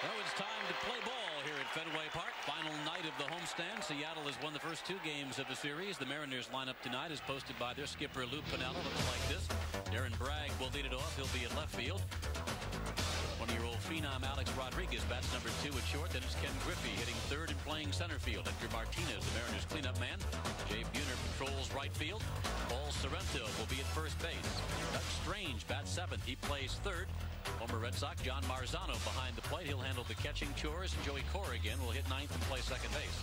Well, it's time to play ball here at Fenway Park. Final night of the homestand. Seattle has won the first two games of the series. The Mariners lineup tonight is posted by their skipper Lou Piniella. Looks like this. Darren Bragg will lead it off. He'll be at left field. 20-year-old phenom Alex Rodriguez bats number two at short. Then it's Ken Griffey hitting third and playing center field. Edgar Martinez, the Mariners cleanup man. Jay Buhner patrols right field. Paul Sorrento will be at first base. Doug Strange bats seventh. He plays third. Former Red Sox John Marzano behind the plate. He'll handle the catching chores. And Joey Corrigan will hit ninth and play second base.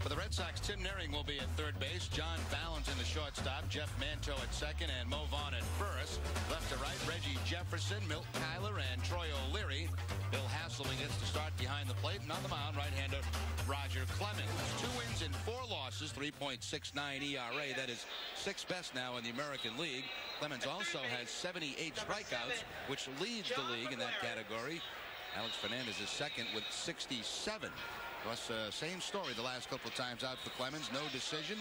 For the Red Sox, Tim Naehring will be at third base. John Valentin the shortstop. Jeff Manto at second and Mo Vaughn at first. Left to right, Reggie Jefferson, Milt Cuyler, and Troy O'Leary. Bill Haselman gets to start behind the plate. And on the mound, right-hander Roger Clemens. Two wins and four losses, 3.69 ERA. That is sixth best now in the American League. Clemens also has 78 strikeouts, which leads the league in that category. Alex Fernandez is second with 67. Plus, uh, same story the last couple of times out for Clemens. No decision.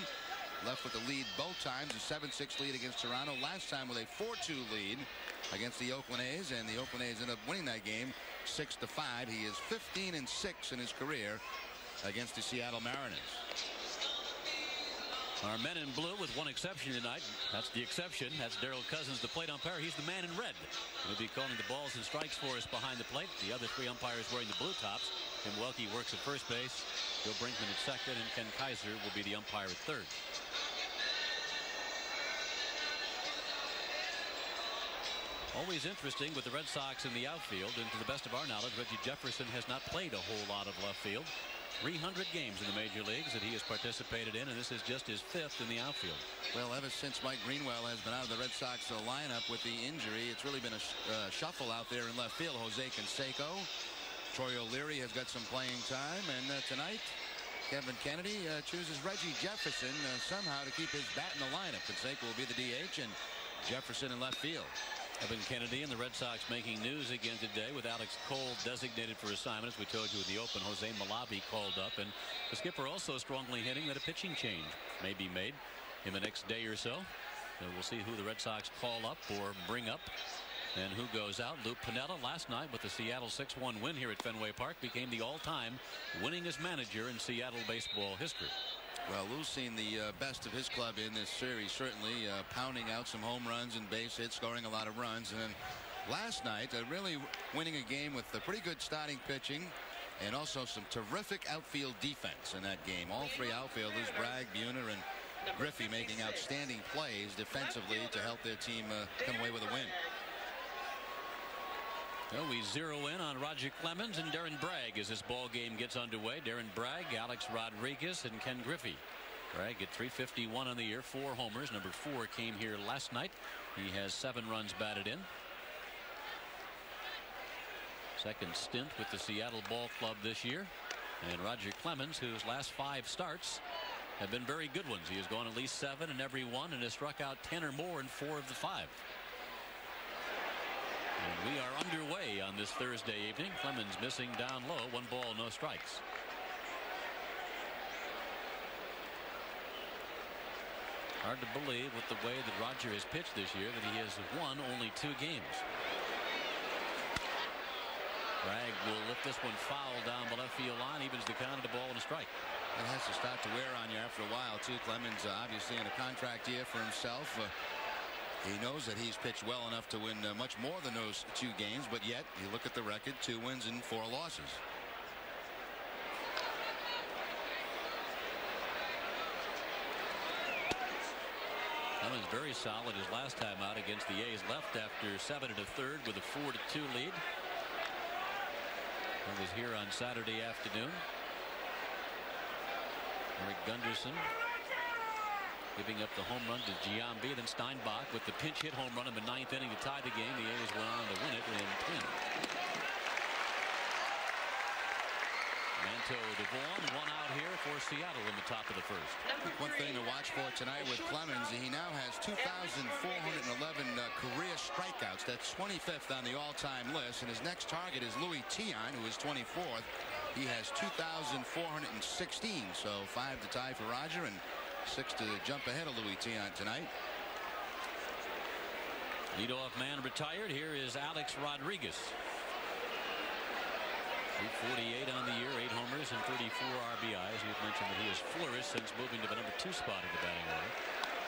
Left with the lead both times. A 7-6 lead against Toronto. Last time with a 4-2 lead against the Oakland A's. And the Oakland A's end up winning that game 6 to 5. He is 15 and 6 in his career against the Seattle Mariners. Our men in blue with one exception tonight. That's the exception. That's Derryl Cousins, the plate umpire. He's the man in red. He'll be calling the balls and strikes for us behind the plate. The other three umpires wearing the blue tops. Tim Welke works at first base. Joe Brinkman at second. And Ken Kaiser will be the umpire at third. Always interesting with the Red Sox in the outfield. And to the best of our knowledge, Reggie Jefferson has not played a whole lot of left field. 300 games in the major leagues that he has participated in, and this is just his fifth in the outfield. Well, ever since Mike Greenwell has been out of the Red Sox lineup with the injury, it's really been a uh, shuffle out there in left field. Jose Canseco, Troy O'Leary has got some playing time, and uh, tonight Kevin Kennedy uh, chooses Reggie Jefferson uh, somehow to keep his bat in the lineup. Canseco will be the DH, and Jefferson in left field. Kevin Kennedy and the Red Sox making news again today with Alex Cole designated for assignment. As we told you with the open, Jose Malave called up. And the skipper also strongly hinting that a pitching change may be made in the next day or so. We'll see who the Red Sox call up or bring up and who goes out. Lou Piniella last night with the Seattle 6-1 win here at Fenway Park became the all-time winningest manager in Seattle baseball history. Well, Lou's seen the uh, best of his club in this series, certainly uh, pounding out some home runs and base hits, scoring a lot of runs. And then last night, uh, really winning a game with a pretty good starting pitching and also some terrific outfield defense in that game. All three outfielders, Bragg, Buhner, and Griffey making outstanding plays defensively to help their team uh, come away with a win. Well, we zero in on Roger Clemens and Darren Bragg as this ball game gets underway. Darren Bragg, Alex Rodriguez, and Ken Griffey. Bragg at 351 on the year, four homers. Number four came here last night. He has seven runs batted in. Second stint with the Seattle Ball Club this year. And Roger Clemens, whose last five starts have been very good ones. He has gone at least seven in every one and has struck out 10 or more in four of the five. And we are underway on this Thursday evening. Clemens missing down low. One ball, no strikes. Hard to believe with the way that Roger has pitched this year that he has won only two games. Bragg will lift this one foul down the left field line. Evens the count of the ball and a strike. It has to start to wear on you after a while, too. Clemens uh, obviously in a contract year for himself. Uh, he knows that he's pitched well enough to win uh, much more than those two games, but yet you look at the record, two wins and four losses. That was very solid his last time out against the A's left after seven and a third with a four to two lead. He was here on Saturday afternoon. Eric Gunderson giving up the home run to Giambi. Then Steinbach with the pinch hit home run in the ninth inning to tie the game. The A's went on to win it in 10. Manto Devon, one out here for Seattle in the top of the first. One thing to watch for tonight with Clemens, he now has 2,411 uh, career strikeouts. That's 25th on the all-time list. And his next target is Luis Tiant, who is 24th. He has 2,416. So five to tie for Roger and six to jump ahead of Luis Tiant tonight. Leadoff man retired. Here is Alex Rodriguez. 248 on the year, 8 homers and 34 RBIs. We've mentioned that he has flourished since moving to the number two spot in the batting order.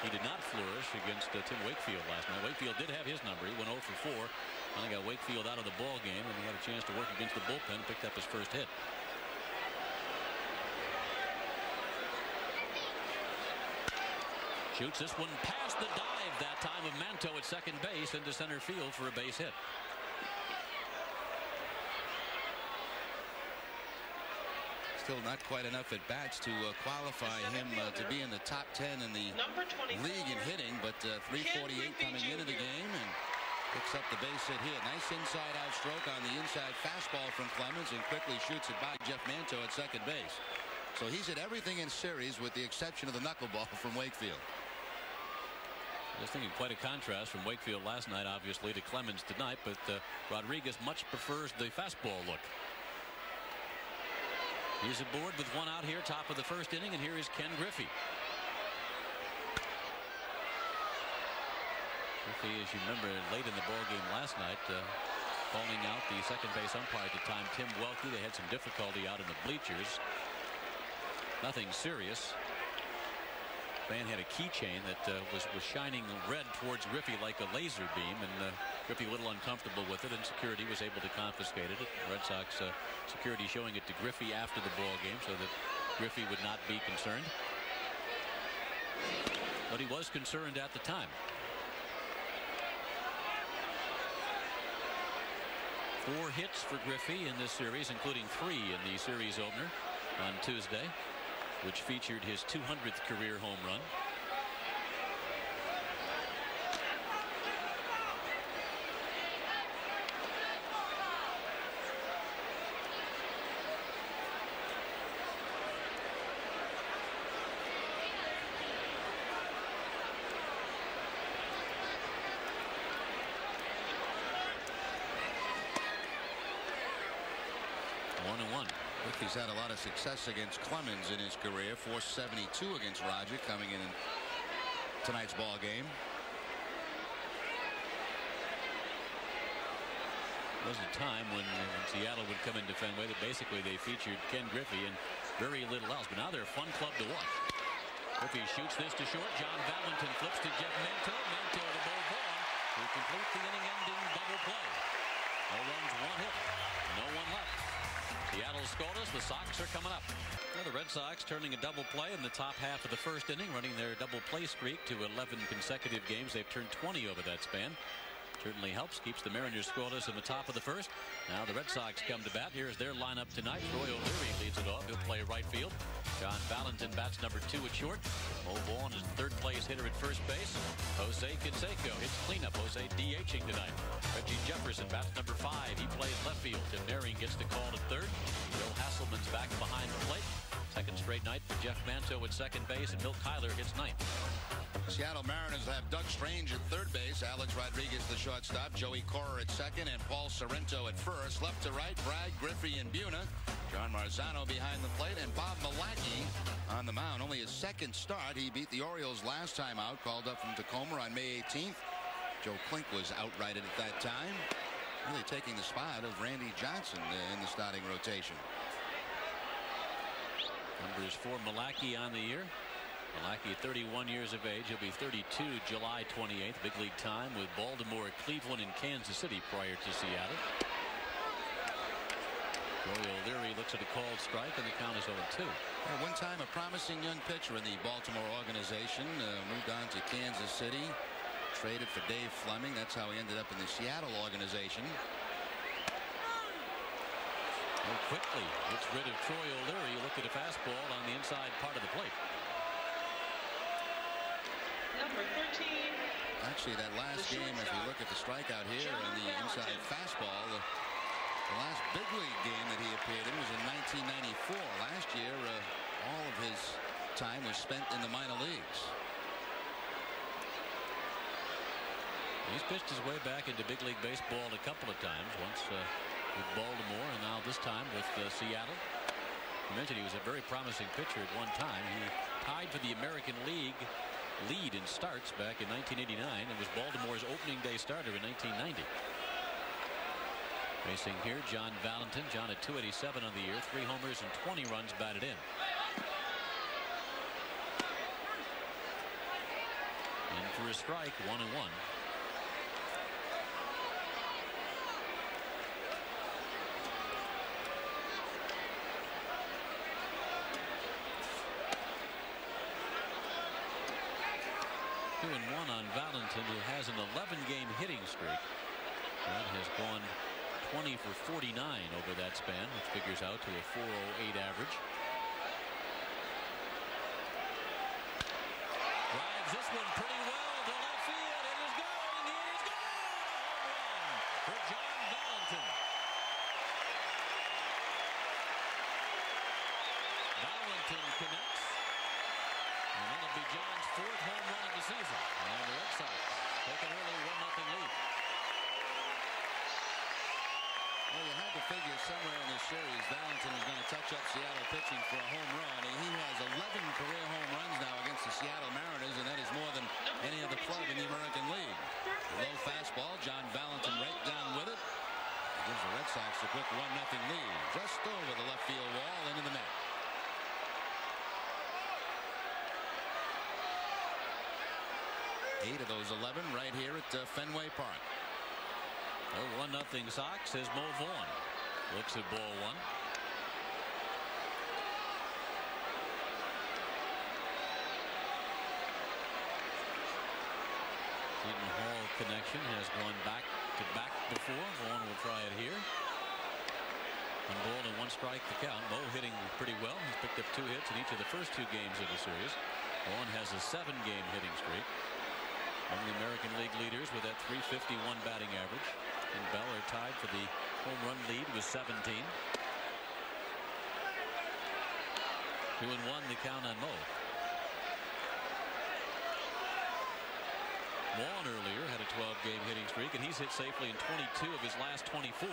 He did not flourish against uh, Tim Wakefield last night. Wakefield did have his number. He went 0 for 4. Finally got Wakefield out of the ball game, and he had a chance to work against the bullpen. Picked up his first hit. Shoots this one past the dive that time of Manto at second base into center field for a base hit. Still not quite enough at bats to uh, qualify him uh, to be in the top 10 in the league in hitting, but uh, 348 coming into the game and picks up the base hit here. Nice inside out stroke on the inside fastball from Clemens and quickly shoots it by Jeff Manto at second base. So he's hit everything in series with the exception of the knuckleball from Wakefield. Just thinking quite a contrast from Wakefield last night, obviously, to Clemens tonight, but uh, Rodriguez much prefers the fastball look. He's aboard with one out here, top of the first inning, and here is Ken Griffey. Griffey, as you remember, late in the ball game last night, uh, out the second base umpire at the time, Tim Welke. They had some difficulty out in the bleachers. Nothing serious. Fan had a keychain that uh, was was shining red towards Griffey like a laser beam, and uh, Griffey a little uncomfortable with it, and security was able to confiscate it. Red Sox uh, security showing it to Griffey after the ball game so that Griffey would not be concerned. But he was concerned at the time. Four hits for Griffey in this series, including three in the series opener on Tuesday which featured his 200th career home run. One and one. He's had a lot of success against Clemens in his career. 472 against Roger coming in tonight's ball game. There was a time when, Seattle would come into Fenway that basically they featured Ken Griffey and very little else. But now they're a fun club to watch. Griffey shoots this to short. John Valentin flips to Jeff Manto. Manto to Mo Vaughn who complete the inning-ending double play. No runs, one hit, no one left. Seattle scored us. The Sox are coming up. Well, the Red Sox turning a double play in the top half of the first inning, running their double play streak to 11 consecutive games. They've turned 20 over that span. Certainly helps, keeps the Mariners scoreless in the top of the first. Now the Red Sox come to bat. Here's their lineup tonight. Troy O'Leary leads it off. He'll play right field. John Valentin bats number two at short. Mo Vaughn is third place hitter at first base. Jose Canseco hits cleanup. Jose DHing tonight. Reggie Jefferson bats number five. He plays left field. Tim Naehring gets the call to third. Bill Haselman's back behind the plate. Second straight night for Jeff Manto at second base, and Milt Cuyler hits ninth. Seattle Mariners have Doug Strange at third base, Alex Rodriguez the shortstop, Joey Cora at second, and Paul Sorrento at first. Left to right, Bragg Griffey, and Buhner. John Marzano behind the plate, and Bob Milacki on the mound. Only his second start. He beat the Orioles last time out, called up from Tacoma on May 18th. Joe Klink was outrighted at that time. Really taking the spot of Randy Johnson in the starting rotation. Numbers for Milacki on the year. Milacki 31 years of age. He'll be 32 July 28th. Big league time with Baltimore, Cleveland, and Kansas City prior to Seattle. Troy O'Leary looks at a called strike and the count is 0-2. At one time a promising young pitcher in the Baltimore organization. Uh, moved on to Kansas City. Traded for Dave Fleming. That's how he ended up in the Seattle organization. Oh, quickly gets rid of Troy O'Leary. Look at a fastball on the inside part of the plate. Number 13. Actually, that last game, if you look at the strikeout here and the inside fastball, the, last big league game that he appeared in was in 1994. Last year, uh, all of his time was spent in the minor leagues. He's pitched his way back into big league baseball a couple of times. Once uh, with Baltimore, and now this time with uh, Seattle. You mentioned he was a very promising pitcher at one time. He tied for the American League lead in starts back in 1989 and was Baltimore's opening day starter in 1990. Facing here, John Valentin. John at 287 on the year, three homers and 20 runs batted in. In for a strike, one and one. Two and one on Valentin, who has an 11 game hitting streak. That has gone 20 for 49 over that span, which figures out to a 408 average. Drives this one pretty well to left field. It is going. It is gone. A home run for John Valentin. Valentin connects. And that'll be John's fourth home run of the season. And the Red Sox take an early 1-0 lead. Well, you had to figure somewhere in this series Valentin is going to touch up Seattle pitching for a home run. And he has 11 career home runs now against the Seattle Mariners, and that is more than any other club in the American League. Low fastball, John Valentin right down with it. He gives the Red Sox a quick 1-0 lead. Just over the left field wall into the net. Eight of those 11 right here at uh, Fenway Park. Oh, one nothing Sox says Mo Vaughn. Looks at ball one. Seton Hall connection has gone back to back before. Vaughn will try it here. One ball and one strike to count. Mo hitting pretty well. He's picked up two hits in each of the first two games of the series. Vaughn has a seven game hitting streak. Of the American League leaders with that 351 batting average. And Belle are tied for the home run lead with 17. Two and one the count on Mo. Vaughn earlier had a 12 game hitting streak and he's hit safely in 22 of his last 24.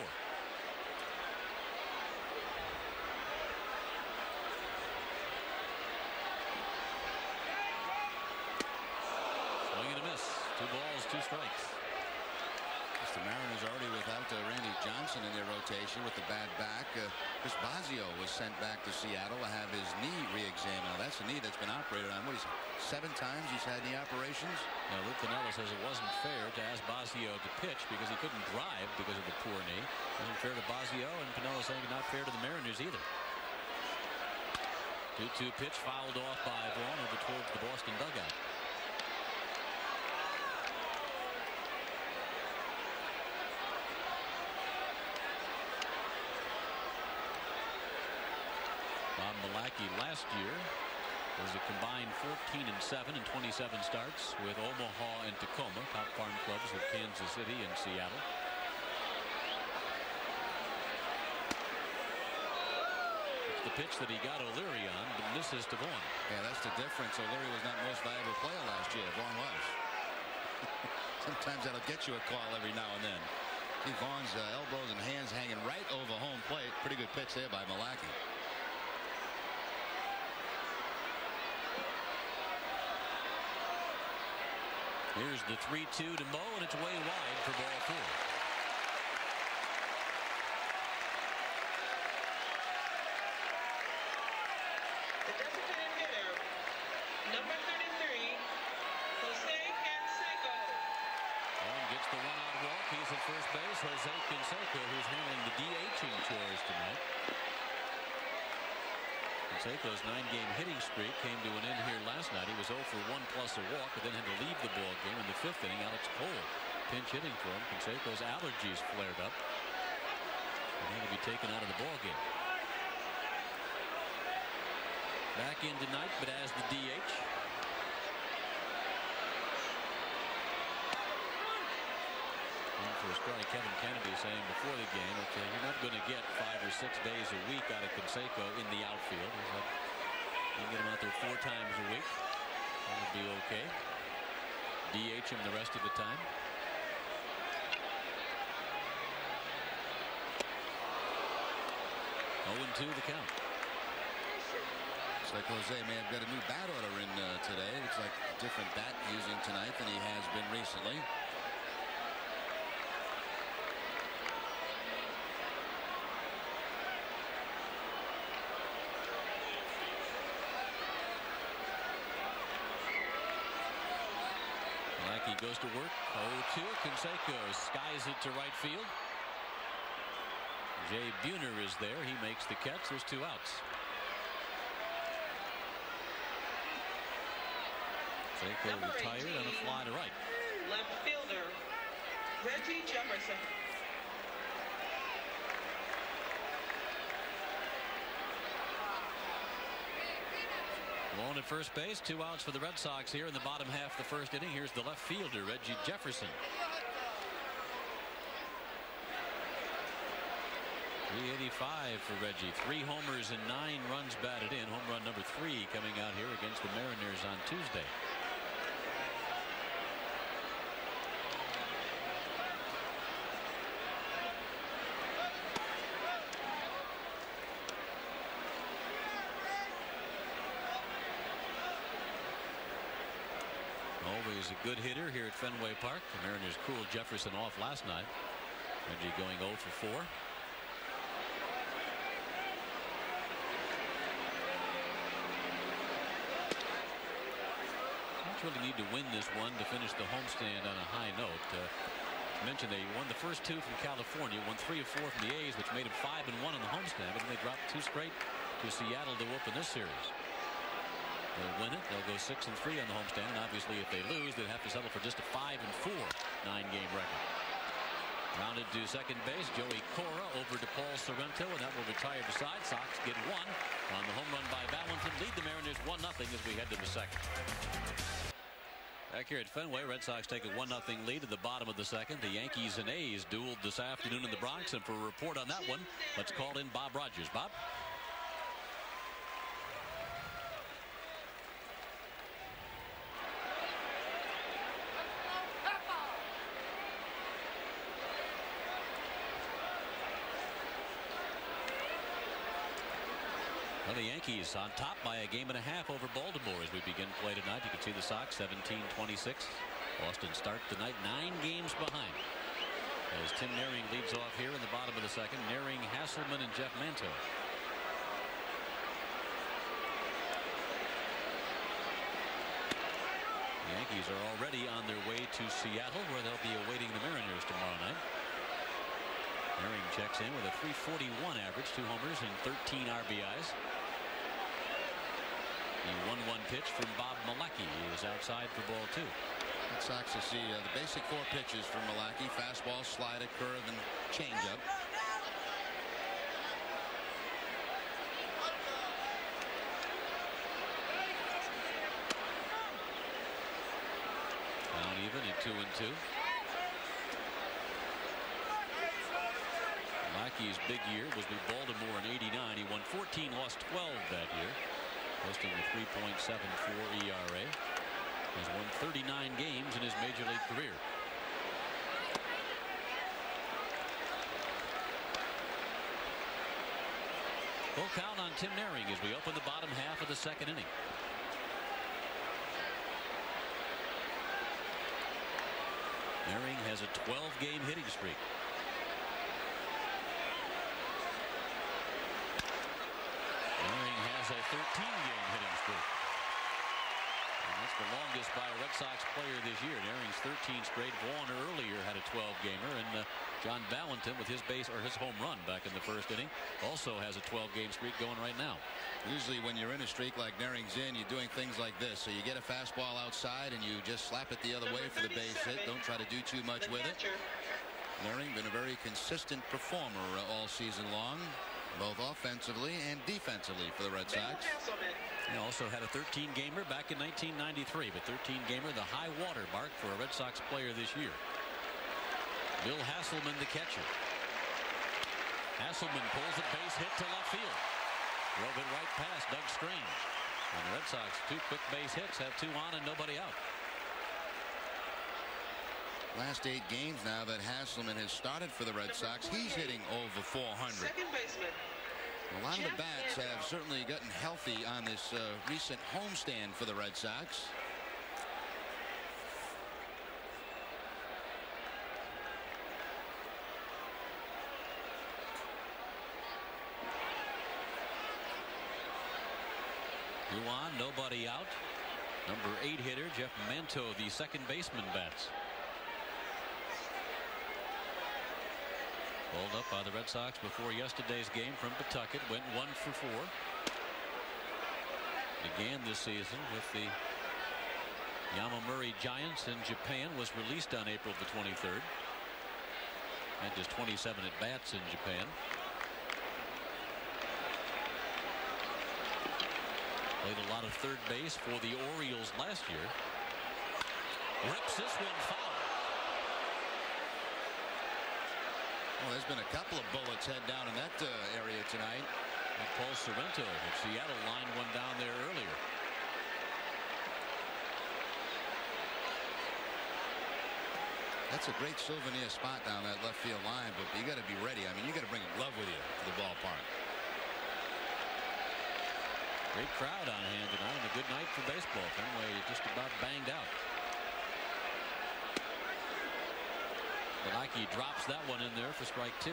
Swing and a miss. Two balls, two strikes. The Mariners already without uh, Randy Johnson in their rotation with the bad back. Uh, Chris Bosio was sent back to Seattle to have his knee re-examined. That's a knee that's been operated on. What is it? Seven times he's had knee operations. Now, Lou Piniella says it wasn't fair to ask Bosio to pitch because he couldn't drive because of the poor knee. It wasn't fair to Bosio, and Piniella saying not fair to the Mariners either. 2-2 pitch fouled off by Vaughn over towards the Boston dugout. Bob Milacki last year was a combined 14 and 7 and 27 starts with Omaha and Tacoma, top farm clubs with Kansas City and Seattle. It's the pitch that he got O'Leary on, but misses to Vaughn. Yeah, that's the difference. O'Leary was not most valuable player last year. Vaughn was. Sometimes that'll get you a call every now and then. Vaughn's uh, elbows and hands hanging right over home plate. Pretty good pitch there by Milacki. Here's the 3-2 to Mo, and it's way wide for ball four. The designated hitter, number 33, Jose Canseco. Gets the one-out walk. He's at first base. Jose Canseco, who's handling the DHing chores tonight. Canseco's nine-game hitting streak came to an end here last night. He was 0 for 1 plus a walk, but then had to leave the ball game in the fifth inning. Alex Cole pinch hitting for him. Canseco's allergies flared up. And he had to be taken out of the ball game. Back in tonight, but as the DH. In for a strike, Kevin Kennedy saying before the game, okay, you're not going to get five or six days a week out of Canseco in the outfield. You get him out there four times a week. That would be okay. DH him the rest of the time. Oh and 2 the count. Looks like Jose may have got a new bat order in uh, today. Looks like a different bat using tonight than he has been recently. goes to work. 0-2. Canseco skies it to right field. Jay Buhner is there. He makes the catch. There's two outs. Canseco retired on a fly to right. Left fielder, Reggie Jefferson. Alone at first base, two outs for the Red Sox here in the bottom half of the first inning. Here's the left fielder, Reggie Jefferson. 385 for Reggie. Three homers and nine runs batted in. Home run number three coming out here against the Mariners on Tuesday. Always a good hitter here at Fenway Park. The Mariners cooled Jefferson off last night. Reggie going 0 for 4. really need to win this one to finish the homestand on a high note. Uh, mentioned they won the first two from California, won three of four from the A's, which made them five and one on the homestand. But they dropped two straight to Seattle to open this series. They'll win it. They'll go six and three on the homestand. And obviously, if they lose, they'd have to settle for just a five and four nine-game record. Rounded to second base, Joey Cora over to Paul Sorrento, and that will retire the side. Sox get one on the home run by Valentin. Lead the Mariners 1-0 as we head to the second. Back here at Fenway, Red Sox take a 1-0 lead at the bottom of the second. The Yankees and A's dueled this afternoon in the Bronx, and for a report on that one, let's call in Bob Rogers. Bob? Well, the Yankees on top by a game and a half over Baltimore as we begin play tonight. You can see the Sox 17-26. Boston start tonight nine games behind. As Tim Naehring leads off here in the bottom of the second. Naehring, Haselman, and Jeff Manto. The Yankees are already on their way to Seattle where they'll be awaiting the Mariners tomorrow night. Naehring checks in with a 341 average, two homers and 13 RBIs. The 1-1 pitch from Bob Milacki is outside for ball two. Red Sox to see uh, the basic four pitches from Milacki. Fastball, slider, curve, and changeup. Down even at two and two. Milacki's big year was with Baltimore in 89. He won 14, lost 12 that year posting a 3.74 ERA. Has won 39 games in his major league career. Full count on Tim Naehring as we open the bottom half of the second inning. Naehring has a 12-game hitting streak. has a 13-game hitting streak. And that's by a Red Sox player this year. Naehring's 13 straight. Vaughn earlier had a 12-gamer, and uh, John Valentin with his base or his home run back in the first inning also has a 12-game streak going right now. Usually when you're in a streak like Naehring's in, you're doing things like this. So you get a fastball outside and you just slap it the other way for the base hit. Don't try to do too much with it. Naehring been a very consistent performer uh, all season long both offensively and defensively for the Red Sox. He also had a 13-gamer back in 1993, but 13-gamer the high water mark for a Red Sox player this year. Bill Haselman, the catcher. Haselman pulls a base hit to left field. Drove it right past Doug Strange. And the Red Sox, two quick base hits, have two on and nobody out. Last eight games now that Haselman has started for the Red Sox, he's hitting over 400. A lot of the bats have certainly gotten healthy on this uh, recent homestand for the Red Sox. Two on, nobody out. Number eight hitter Jeff Manto, the second baseman, bats. Pulled up by the Red Sox before yesterday's game from Pawtucket. Went one for four. Began this season with the Yomiuri Giants in Japan. Was released on April the 23rd. Had just 27 at bats in Japan. Played a lot of third base for the Orioles last year. Rips this one foul. There's been a couple of bullets head down in that uh, area tonight. And Paul Sorrento of Seattle lined one down there earlier. That's a great souvenir spot down that left field line, but you got to be ready. I mean, you got to bring a glove with you to the ballpark. Great crowd on hand tonight and a good night for baseball. Fenway just about banged out. Milacki drops that one in there for strike two.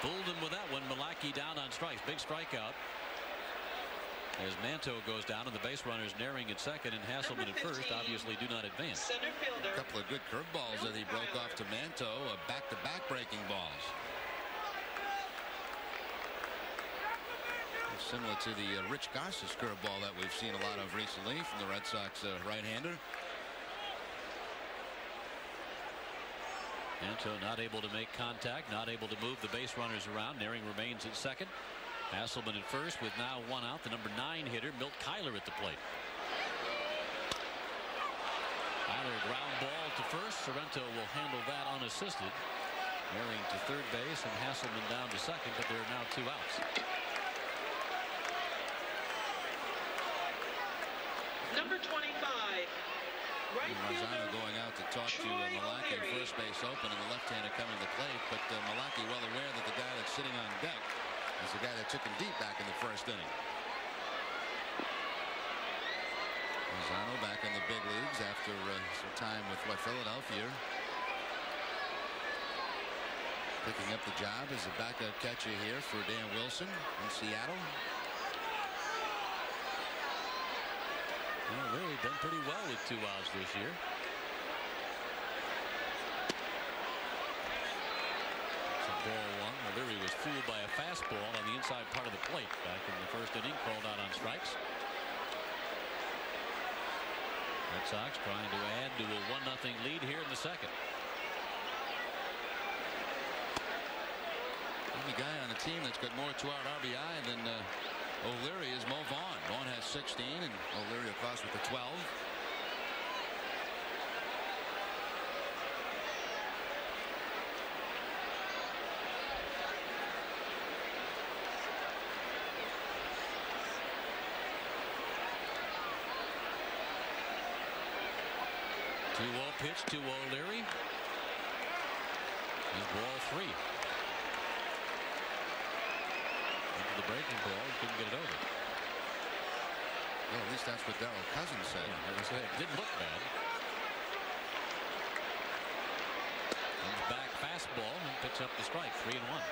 Fooled him with that one. Milacki down on strikes. Big strikeout. As Manto goes down and the base runners Naehring at second and Haselman at first obviously do not advance. Center fielder. A couple of good curveballs that he broke off to Manto—a Back-to-back -back breaking balls. Similar to the uh, Rich Garces curveball that we've seen a lot of recently from the Red Sox uh, right-hander. Manto not able to make contact, not able to move the base runners around. Naehring remains at second. Haselman at first with now one out. The number nine hitter, Milt Cuyler at the plate. Cuyler ground ball to first. Sorrento will handle that unassisted. Naehring to third base and Haselman down to second, but there are now two outs. Number 25. Right Marzano fielder. going out to talk to uh, Troy Milacki, O'Leary. first base open, and the left-hander coming to plate. But uh, Milacki well aware that the guy that's sitting on deck is the guy that took him deep back in the first inning. Marzano back in the big leagues after uh, some time with what Philadelphia. Picking up the job as a backup catcher here for Dan Wilson in Seattle. Well, really done pretty well with two outs this year. It's a ball one. O'Leary was fooled by a fastball on the inside part of the plate back in the first inning, called out on strikes. Red Sox trying to add to a 1-0 lead here in the second. Only guy on the team that's got more two-out RBI than uh, O'Leary is Mo Vaughn. Vaughn has 16, and O'Leary, course, with the 12. Two ball pitch to O'Leary. Is ball three. Into the breaking ball. Couldn't get it over. Well, at least that's what Derryl Cousins said. Yeah, I said, it didn't look bad. Comes back fastball and picks up the strike. Three and one.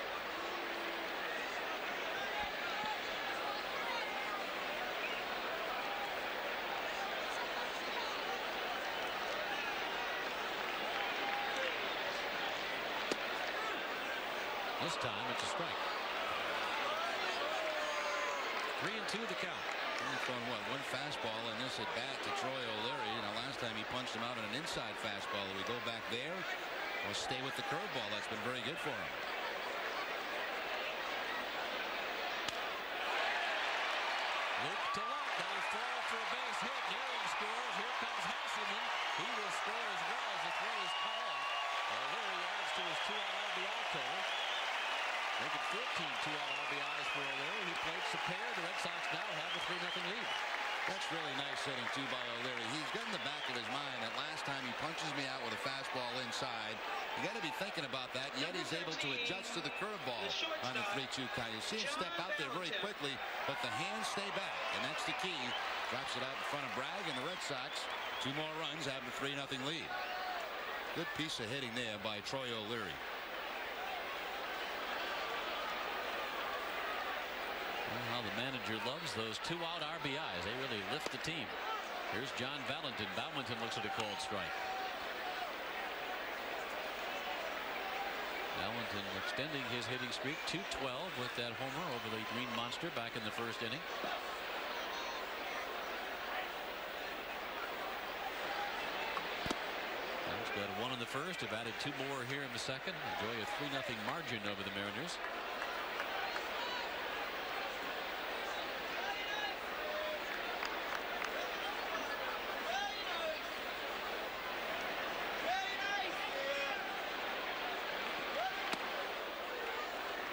This time it's a strike. Three and two the count. Only thrown, what, one fastball in this at bat to Troy O'Leary. Now, last time he punched him out on an inside fastball. Do we go back there or stay with the curveball? That's been very good for him. Three-nothing lead. Good piece of hitting there by Troy O'Leary. Well, how the manager loves those two out RBIs. They really lift the team. Here's John Valentin. Valentin looks at a cold strike. Valentin extending his hitting streak to 12 with that homer over the Green Monster back in the first inning. The first. Have added two more here in the second. Enjoy a 3 0 margin over the Mariners.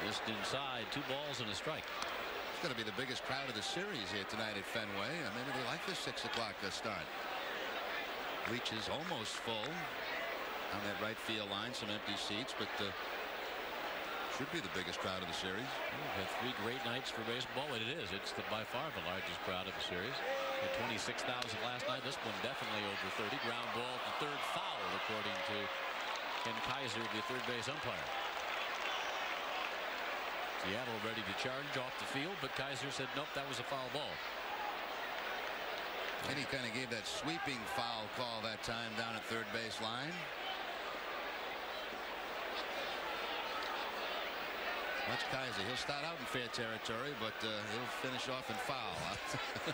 Just inside, two balls and a strike. It's going to be the biggest crowd of the series here tonight at Fenway. I mean, they like this 6 o'clock start. Bleachers almost full on that right field line. Some empty seats, but uh, should be the biggest crowd of the series. We've had three great nights for baseball. And it is. It's the, by far the largest crowd of the series. 26,000 last night. This one definitely over 30. Ground ball to third foul, according to Ken Kaiser, the third base umpire. Seattle ready to charge off the field, but Kaiser said, nope, that was a foul ball. And he kind of gave that sweeping foul call that time down at third base line. Watch Kaiser. He'll start out in fair territory, but uh, he'll finish off in foul.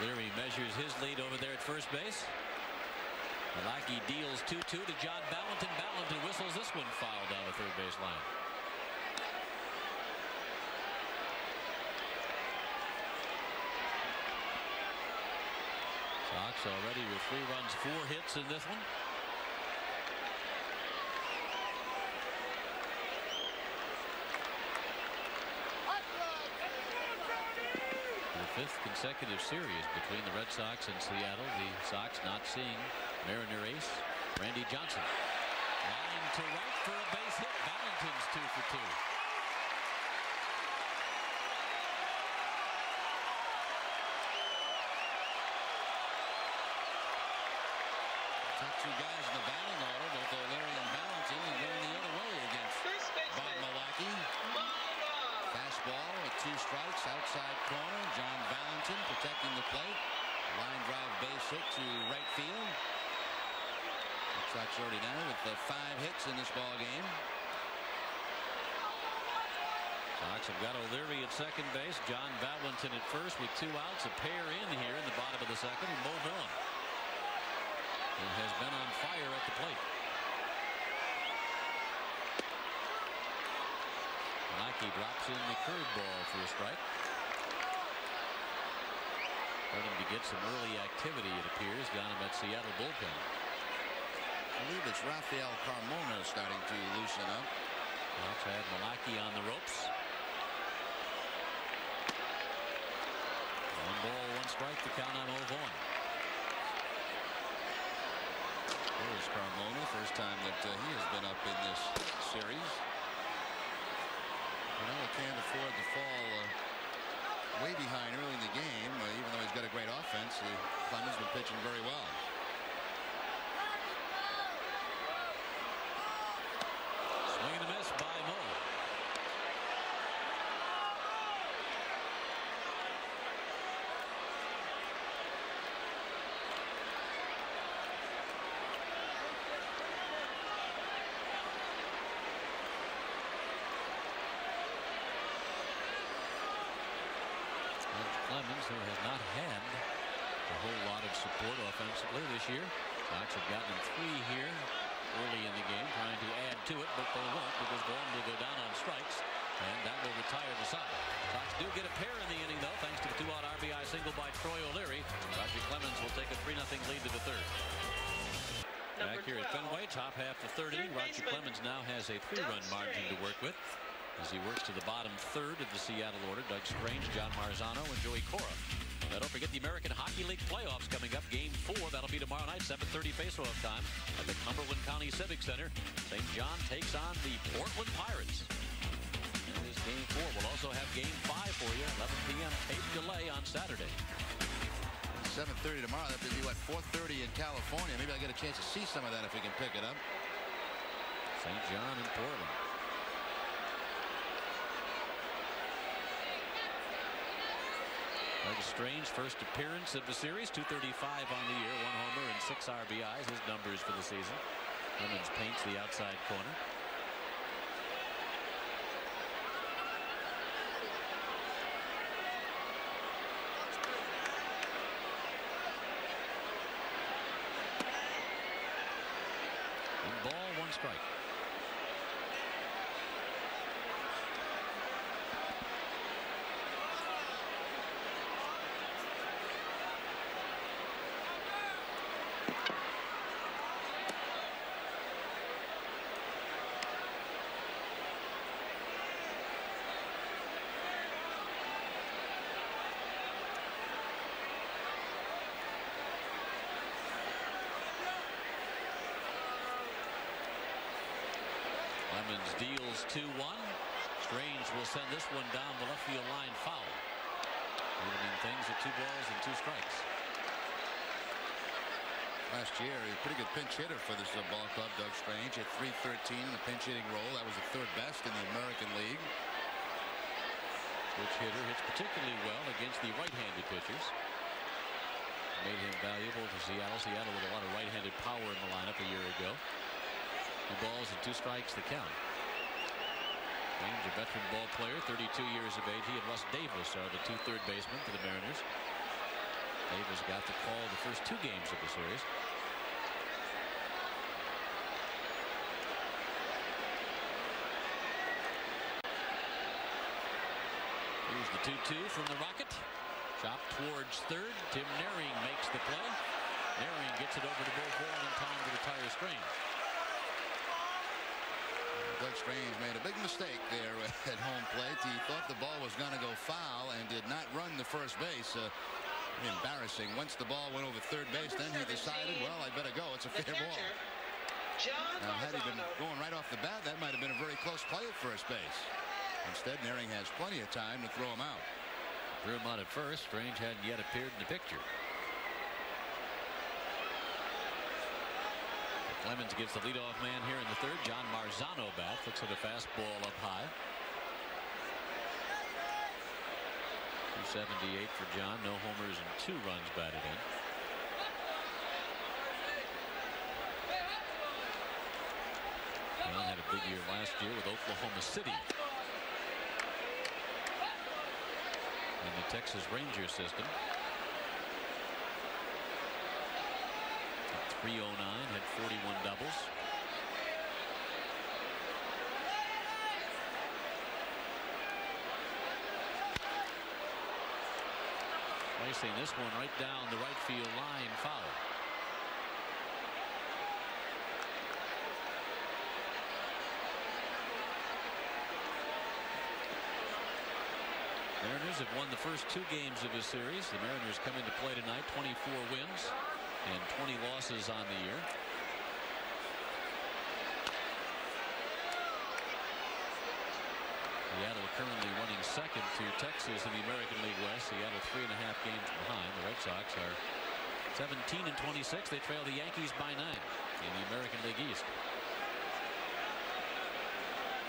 O'Leary measures his lead over there at first base. Milacki deals 2-2 to John Valentin. Valentin whistles this one foul down the third base line. Sox already with three runs, four hits in this one. fifth consecutive series between the Red Sox and Seattle. The Sox not seeing Mariner ace Randy Johnson. Line to right for a base hit. Valentin's two for two. Top two guys in the batting order, both O'Leary and Valentin, and going the other way against Bob Milacki. Fastball with two strikes outside corner. John Valentin protecting the plate. Line drive base hit to right field. Sox already down with the five hits in this ball game. Sox have got O'Leary at second base. John Valentin at first with two outs. A pair in here in the bottom of the second. And Mo Vaughn. Who has been on fire at the plate. Lackey drops in the curveball for a strike. Starting to get some early activity, it appears, down in that Seattle bullpen. I believe it's Rafael Carmona starting to loosen up. Let's have Milacki on the ropes. One ball, one strike to count on Vaughn. There's Carmona, first time that uh, he has been up in this series. Can't afford to fall uh, way behind early in the game, even though he's got a great offense. Clemens been pitching very well. Here at Fenway, top half of third inning. Roger Clemens now has a three-run margin to work with as he works to the bottom third of the Seattle order. Doug Strange, John Marzano, and Joey Cora. Now don't forget the American Hockey League playoffs coming up. Game four. That'll be tomorrow night, 7:30 face-off time at the Cumberland County Civic Center. St. John takes on the Portland Pirates. And this game four. We'll also have game five for you. 11 p.m. tape delay on Saturday. 7:30 tomorrow. That would be what 4:30 in California. Maybe I'll get a chance to see some of that if we can pick it up. St. John in Portland. Doug Strange first appearance of the series 235 on the year one homer and six RBIs his numbers for the season Clemens paints the outside corner One ball one strike Clemens deals 2-1. Strange will send this one down the left field line foul. Evening things at two balls and two strikes. Last year, a pretty good pinch hitter for this uh, ball club, Doug Strange, at 313 in the pinch hitting role. That was the third best in the American League. Which hitter hits particularly well against the right-handed pitchers. Made him valuable to Seattle. Seattle with a lot of right-handed power in the lineup a year ago. Two balls and two strikes to count. A veteran ball player, 32 years of age. He and Russ Davis are the two third basemen for the Mariners. Davis got to call the first two games of the series. Here's the 2-2 from the Rocket. Chop towards third. Tim Naehring makes the play. Naehring gets it over to Bill Vaughn in time to retire Strange. Doug Strange made a big mistake there at home plate. He thought the ball was going to go foul and did not run the first base. Uh, embarrassing. Once the ball went over third base, then he decided, well, I better go. It's a The fair ball. John Now, had he been going right off the bat, that might have been a very close play at first base. Instead, Naehring has plenty of time to throw him out. Threw him out at first. Strange hadn't yet appeared in the picture. Clemens gives the leadoff man here in the third. John Marzano bat looks at a fastball up high. 278 for John. No homers and two runs batted in. John had a big year last year with Oklahoma City. in the Texas Ranger system. 309 had 41 doubles. Placing this one right down the right field line foul. Mariners have won the first two games of this series. The Mariners come into play tonight 24 wins and 20 losses on the year. Seattle currently running second to Texas in the American League West. Seattle three and a half games behind. The Red Sox are 17 and 26. They trail the Yankees by nine in the American League East.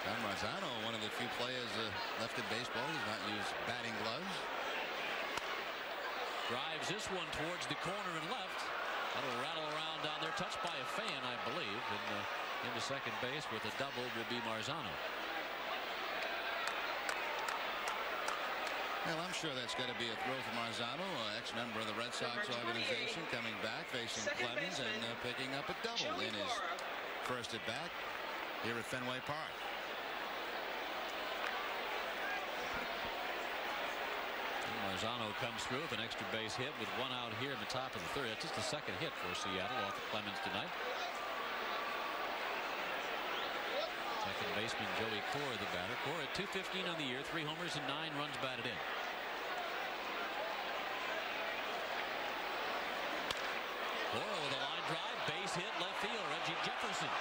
John Marzano, one of the few players uh, left in baseball does not use batting gloves. Drives this one towards the corner and left. That'll rattle around down there. Touched by a fan, I believe. And uh, into second base with a double will be Marzano. Well, I'm sure that's got to be a throw for Marzano, an ex-member of the Red Sox organization, coming back, facing second Clemens, and uh, picking up a double Joey in his first at bat here at Fenway Park. Marzano comes through with an extra base hit with one out here in the top of the third. That's just the second hit for Seattle off of Clemens tonight. Second baseman Joey Cora, the batter. Cora at 215 on the year, three homers and nine runs batted in. Cora with a line drive, base hit, left field, Reggie Jefferson.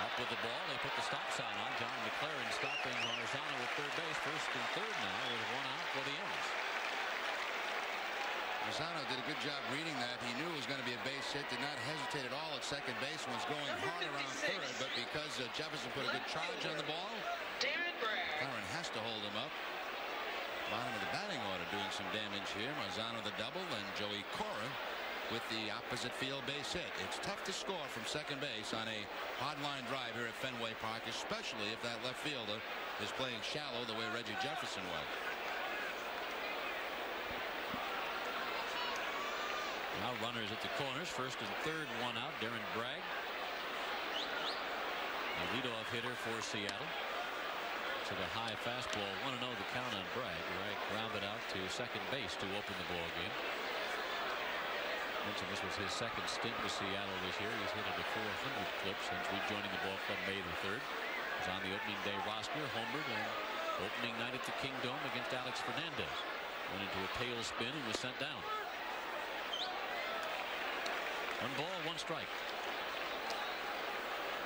Up with the ball. They put the stop sign on. John McLaren stopping Marzano at third base. First and third now with one Marzano did a good job reading that. He knew it was going to be a base hit. Did not hesitate at all at second base. Was going hard around third, but because uh, Jefferson put a good charge on the ball, Darren Bragg. Has to hold him up. Bottom of the batting order doing some damage here. Marzano the double and Joey Cora with the opposite field base hit. It's tough to score from second base on a hard line drive here at Fenway Park, especially if that left fielder is playing shallow the way Reggie Jefferson was. Now runners at the corners. First and third, one out. Darren Bragg. The leadoff hitter for Seattle. To the high fastball. 1 0 the count on Bragg. Bragg grounded out to second base to open the ball game. Mentioned this was his second stint with Seattle this year. He's hit at a 400 clip since rejoining the ball club May the 3rd. He's on the opening day roster, homered, and opening night at the Kingdome against Alex Fernandez. Went into a tail spin and was sent down. One ball, one strike.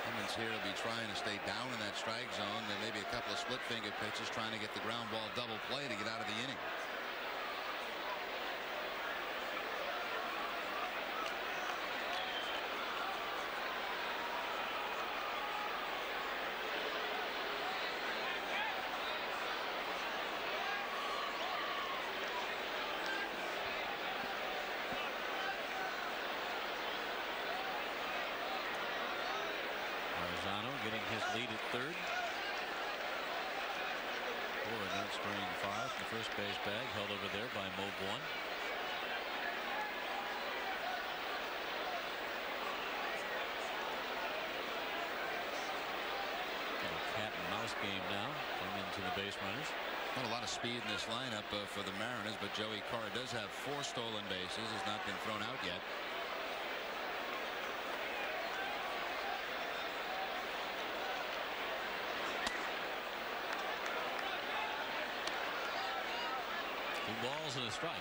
Clemens here will be trying to stay down in that strike zone. There may be a couple of split finger pitches trying to get the ground ball double play to get out of the inning. Marzano getting his lead at third. Four and then spraying five from the first base bag held over there by Mo Vaughn. Little cat and mouse game now coming into the base runners. Not a lot of speed in this lineup uh, for the Mariners, but Joey Cora does have four stolen bases. Has not been thrown out yet. Two balls and a strike.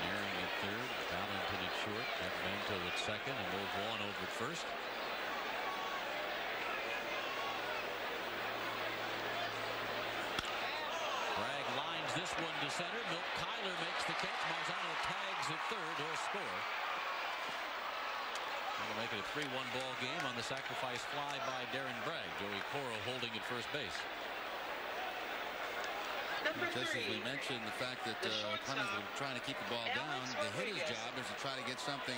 Naehring at third, Valentin at short, got Manto at second, and Mo Vaughn over at first. Bragg lines this one to center. Milt Cuyler makes the catch. Marzano tags at third. He'll score. That'll make it a 3-1 ball game on the sacrifice fly by Darren Bragg. Joey Cora holding at first base. Number Just as we mentioned, the fact that The uh, Clemens shortstop, was trying to keep the ball down, the hitter's job is to try to get something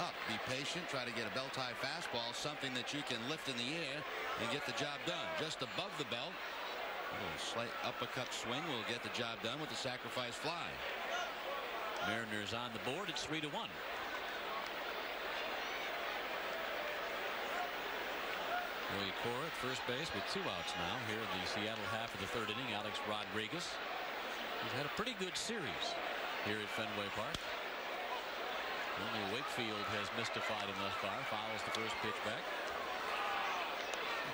up. Be patient, try to get a belt high fastball, something that you can lift in the air and get the job done. Just above the belt, a slight uppercut swing will get the job done with the sacrifice fly. Mariners on the board. It's 3 to 1. Joey Cora at first base with two outs now here in the Seattle half of the third inning. Alex Rodriguez. He's had a pretty good series here at Fenway Park. Only Wakefield has mystified him thus far. Fouls the first pitch back.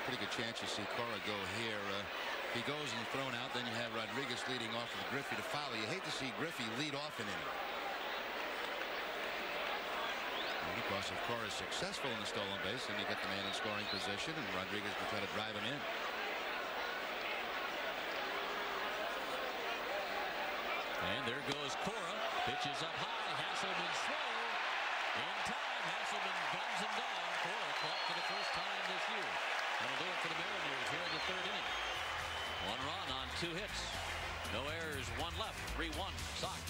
Pretty good chance you see Cora go here. Uh, he goes and thrown out, then you have Rodriguez leading off with Griffey to follow. You hate to see Griffey lead off an inning. Course, if Cora is successful in the stolen base, then you get the man in scoring position, and Rodriguez will try to drive him in. And there goes Cora. Pitches up high. Haselman slow. In time, Haselman guns him down. Cora caught for the first time this year. That'll do it for the Mariners here in the third inning. One run on two hits. No errors, one left. 3-1 Sox.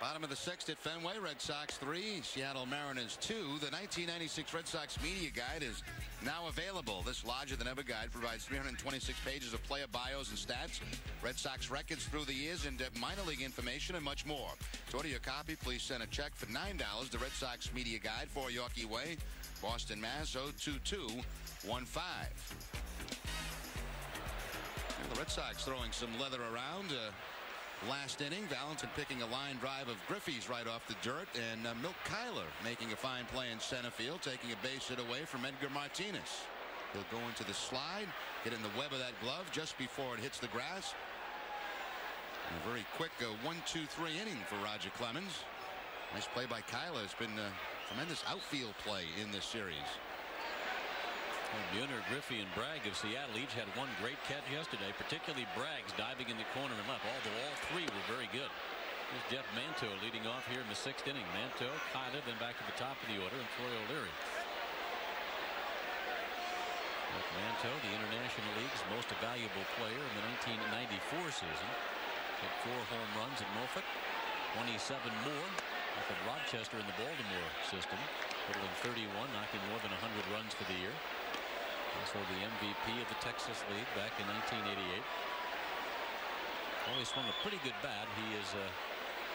Bottom of the sixth at Fenway, Red Sox 3, Seattle Mariners 2. The 1996 Red Sox Media Guide is now available. This larger than ever guide provides 326 pages of player bios and stats, Red Sox records through the years, in-depth uh, minor league information, and much more. To order your copy, please send a check for $9 to Red Sox Media Guide, 4 Yorkie Way, Boston, Mass. 02215. Red Sox throwing some leather around. Uh, last inning, Valentin picking a line drive of Griffey's right off the dirt, and uh, Milt Cuyler making a fine play in center field, taking a base hit away from Edgar Martinez. He'll go into the slide, get in the web of that glove just before it hits the grass. And a very quick uh, one, two, three inning for Roger Clemens. Nice play by Cuyler. It's been uh, tremendous outfield play in this series. Buhner, Griffey, and Bragg of Seattle each had one great catch yesterday, particularly Bragg's diving in the corner and left, although all three were very good. Here's Jeff Manto leading off here in the sixth inning. Manto, Cuyler, then back to the top of the order, and Troy O'Leary. Manto, the International League's most valuable player in the 1994 season. Hit four home runs at Norfolk, 27 more up at Rochester in the Baltimore system, totaling 31, knocking more than 100 runs for the year. Also the MVP of the Texas League back in 1988. Always swung a pretty good bat. He is uh,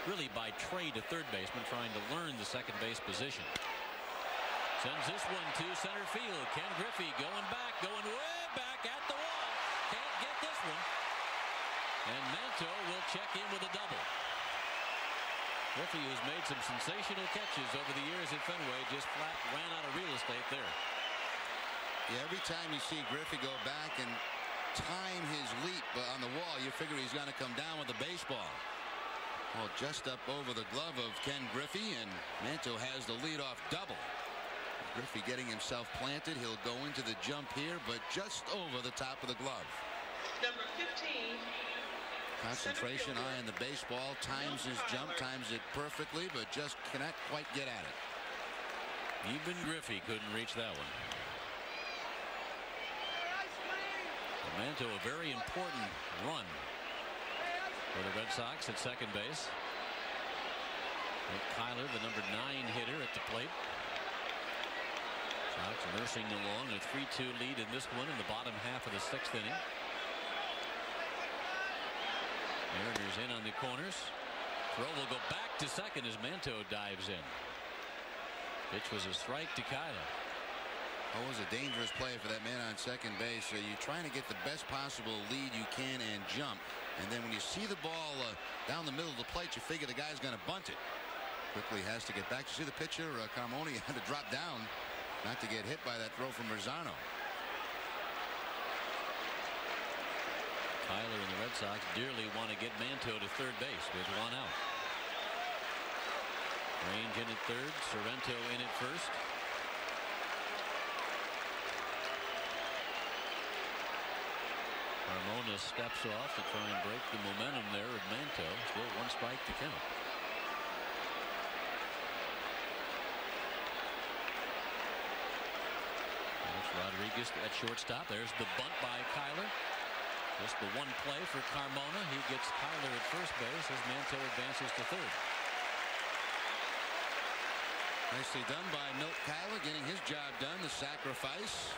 really by trade a third baseman trying to learn the second base position. Sends this one to center field. Ken Griffey going back, going way back at the wall. Can't get this one. And Manto will check in with a double. Griffey, who's made some sensational catches over the years at Fenway, just flat ran out of real estate there. Yeah, every time you see Griffey go back and time his leap uh, on the wall, you figure he's going to come down with the baseball. Well, just up over the glove of Ken Griffey, and Manto has the leadoff double. Griffey getting himself planted. He'll go into the jump here, but just over the top of the glove. Number 15. Concentration eye on the baseball. Times his jump, times it perfectly, but just cannot quite get at it. Even Griffey couldn't reach that one. Manto a very important run for the Red Sox at second base. With Cuyler, the number nine hitter at the plate. Sox nursing along a 3-2 lead in this one in the bottom half of the sixth inning. Mariners in on the corners. Throw will go back to second as Manto dives in. Pitch was a strike to Cuyler. Was a dangerous play for that man on second base. So you're trying to get the best possible lead you can and jump. And then when you see the ball uh, down the middle of the plate, you figure the guy's going to bunt it. Quickly has to get back. You see the pitcher, uh, Carmona had to drop down not to get hit by that throw from Marzano. Cuyler and the Red Sox dearly want to get Manto to third base with one out. Strange in at third, Sorrento in at first. Carmona steps off to try and break the momentum there of Manto. Still one strike to count. Rodriguez at shortstop. There's the bunt by Cuyler. Just the one play for Carmona. He gets Cuyler at first base as Manto advances to third. Nicely done by Milt Cuyler getting his job done. The sacrifice.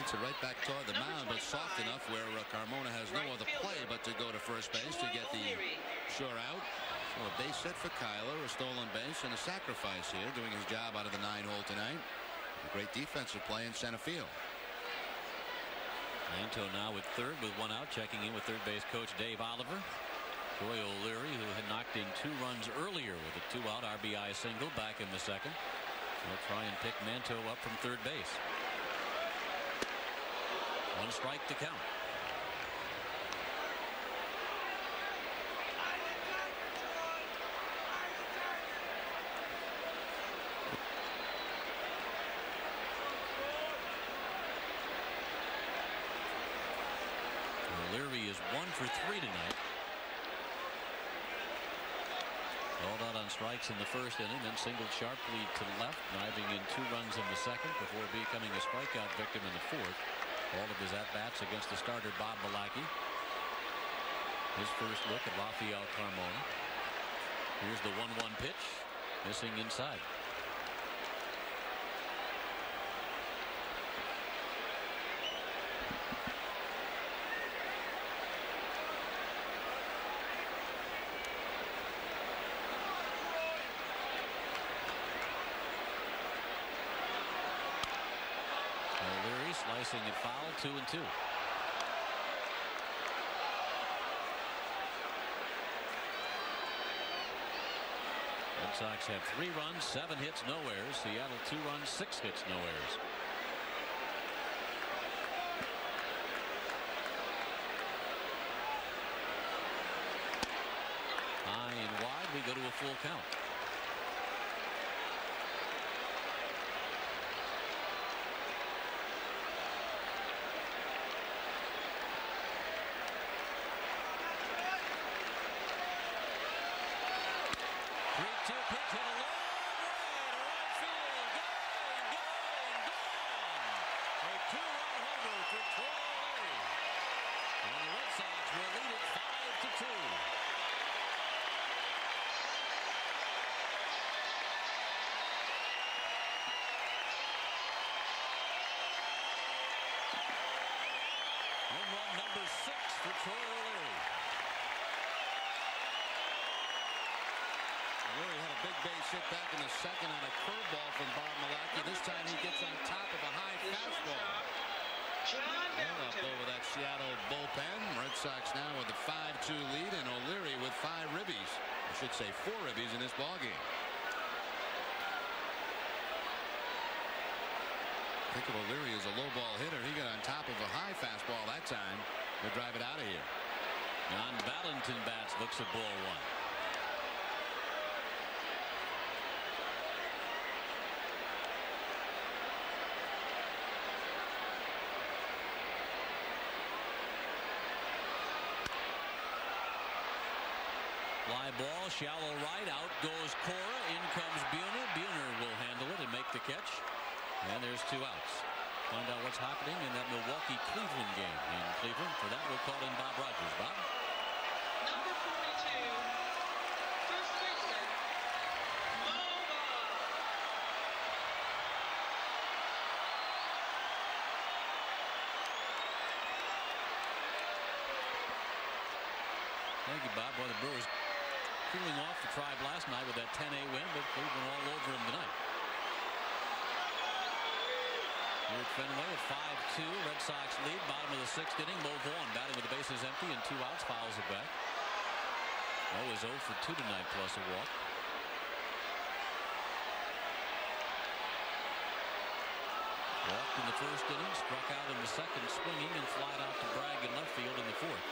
Puts it right back toward the mound, but soft enough where uh, Carmona has no other play but to go to first base to get the sure out. So a base hit for Cuyler, a stolen base, and a sacrifice here, doing his job out of the nine hole tonight. A great defensive play in center field. Manto now at third with one out, checking in with third base coach Dave Oliver. Troy O'Leary, who had knocked in two runs earlier with a two out RBI single back in the second. Will try and pick Manto up from third base. One strike to count. O'Leary is one for three tonight. Called out on strikes in the first inning, then singled sharply to left, driving in two runs in the second before becoming a strikeout victim in the fourth. All of his at-bats against the starter Bob Milacki. His first look at Rafael Carmona. Here's the 1-1 pitch, missing inside. Chasing it foul. Two and two. Red Sox have three runs, seven hits, no errors. Seattle two runs, six hits, no errors. High and wide, we go to a full count. Three-two pitch hit a long way to right field. Going, going, gone. A two-run homer for Troy O'Leary. And the Red Sox will lead it five to two. Home run number O'Leary. O'Leary had a big base hit back in the second on a curveball from Bob Milacki. This time he gets on top of a high fastball. Well up over that Seattle bullpen. Red Sox now with a 5-2 lead and O'Leary with five ribbies. I should say four ribbies in this ballgame. Think of O'Leary as a low ball hitter. He got on top of a high fastball that time to drive it out of here. John Valentin bats looks at ball one. Fly ball, shallow right, out goes Cora, in comes Buhner. Buhner will handle it and make the catch. And there's two outs. Find out what's happening in that Milwaukee-Cleveland game in Cleveland. For that, we'll call in Bob Rogers. Bob? Number 42. First baseman. Mo Thank you, Bob. Boy, the Brewers cooling off the tribe last night with that 10-8 win, but Cleveland all over them tonight. Here at Fenway at 5-2. Red Sox lead. Bottom of the sixth inning. Mo Vaughn batting with the bases empty and two outs. Fouls it back. Mo is 0 for 2 tonight plus a walk. Walked in the first inning, struck out in the second swinging and flied out to Bragg in left field in the fourth.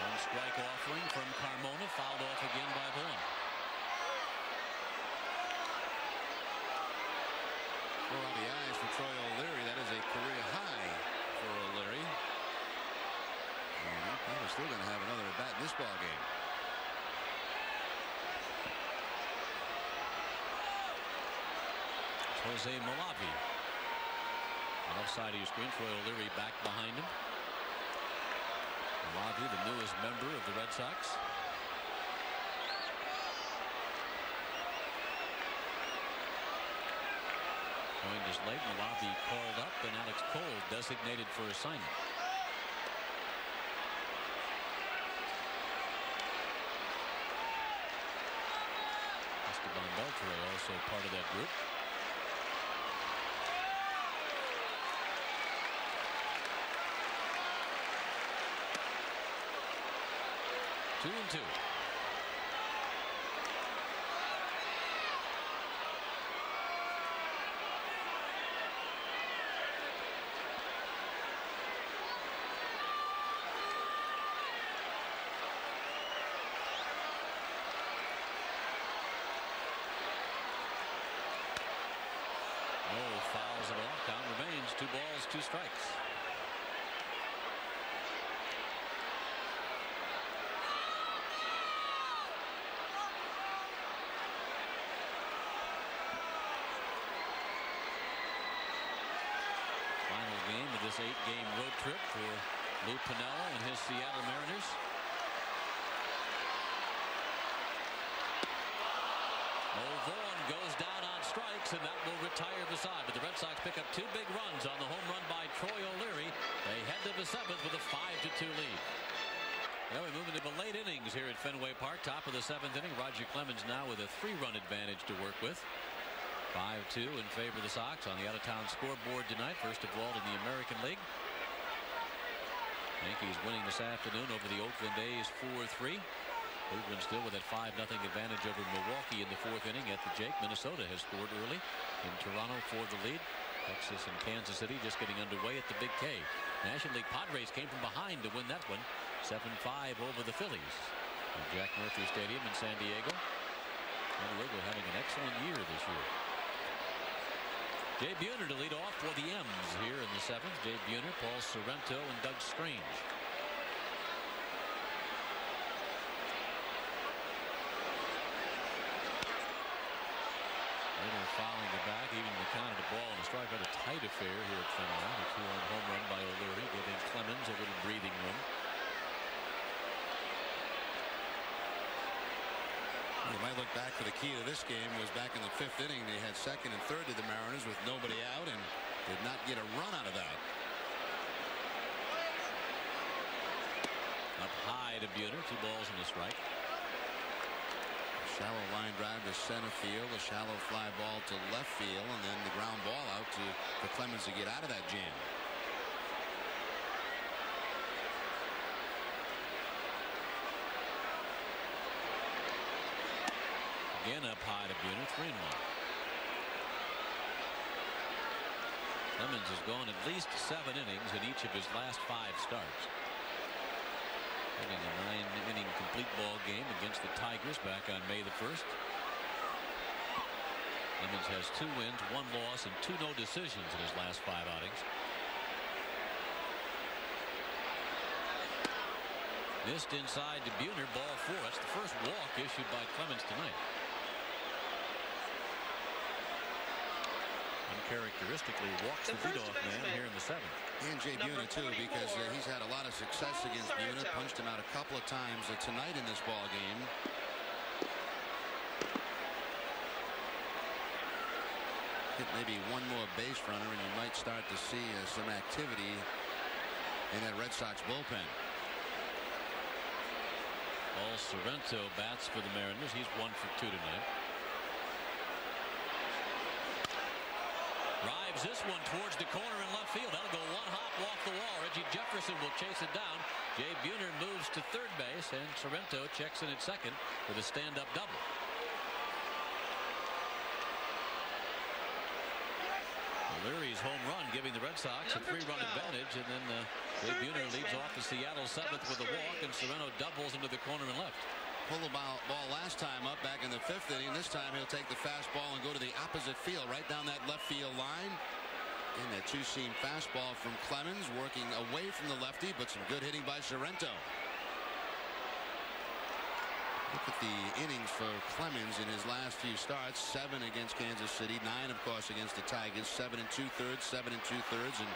One strike offering from Carmona, fouled off again by Vaughn. Four RBIs for Troy O'Leary. That is a career high for O'Leary. And he's probably still going to have another at bat in this ball game. It's Jose Malave. Left side of your screen, Troy O'Leary back behind him. Malave, the newest member of the Red Sox. Joined us late. Malave called up, and Alex Cole designated for assignment. Esteban Beltre also part of that group. Two and two. Oh, fouls it off. Count remains two balls, two strikes. Final game of this eight-game road trip for Lou Piniella and his Seattle Mariners. Mo Vaughn goes down on strikes, and that will retire side. But the Red Sox pick up two big runs on the home run by Troy O'Leary. They head to the seventh with a 5-2 lead. Now we move into the late innings here at Fenway Park. Top of the seventh inning. Roger Clemens now with a three-run advantage to work with. 5-2 in favor of the Sox on the out-of-town scoreboard tonight. First of all in the American League. Yankees winning this afternoon over the Oakland A's 4-3. Cleveland still with that 5 0 advantage over Milwaukee in the fourth inning at the Jake. Minnesota has scored early in Toronto for the lead. Texas and Kansas City just getting underway at the Big K. National League Padres came from behind to win that one 7-5 over the Phillies at Jack Murphy Stadium in San Diego. San Diego having an excellent year this year. Jay Buhner to lead off for the M's here in the seventh. Jay Buhner, Paul Sorrento, and Doug Strange. Later fouling the back, even the count of the ball and a strike. Rather tight affair here at Fenway. A two-run home run by O'Leary, giving Clemens a little breathing room. You might look back for the key to this game was back in the fifth inning. They had second and third to the Mariners with nobody out and did not get a run out of that. Up high to Buhner, two balls and a strike. Shallow line drive to center field, a shallow fly ball to left field, and then the ground ball out to for Clemens to get out of that jam. Again up high to Buhner, 3 and 1. Clemens has gone at least seven innings in each of his last five starts. Having a nine inning complete ball game against the Tigers back on May the 1st. Clemens has two wins, one loss, and two no decisions in his last five outings. Missed inside to Buhner, ball four. That's the first walk issued by Clemens tonight. Uncharacteristically walks the, The first leadoff man here in the seventh. And Jay Number Buhner too, because uh, he's had a lot of success against Sorrento. Buhner. Punched him out a couple of times uh, tonight in this ball game. Hit maybe one more base runner, and you might start to see uh, some activity in that Red Sox bullpen. Paul Sorrento bats for the Mariners. He's one for two tonight. Drives this one towards the corner in left field. That'll go one hop off the wall. Reggie Jefferson will chase it down. Jay Buhner moves to third base, and Sorrento checks in at second with a stand-up double. Leary's home run giving the Red Sox a three-run advantage, and then uh, Jay Buhner leads off the Seattle seventh with a walk, and Sorrento doubles into the corner and left. Pull the ball, ball last time up back in the fifth inning. This time he'll take the fastball and go to the opposite field, right down that left field line. And that two-seam fastball from Clemens, working away from the lefty, but some good hitting by Sorrento. Look at the innings for Clemens in his last few starts. Seven against Kansas City, nine, of course, against the Tigers. Seven and two-thirds, seven and two-thirds, and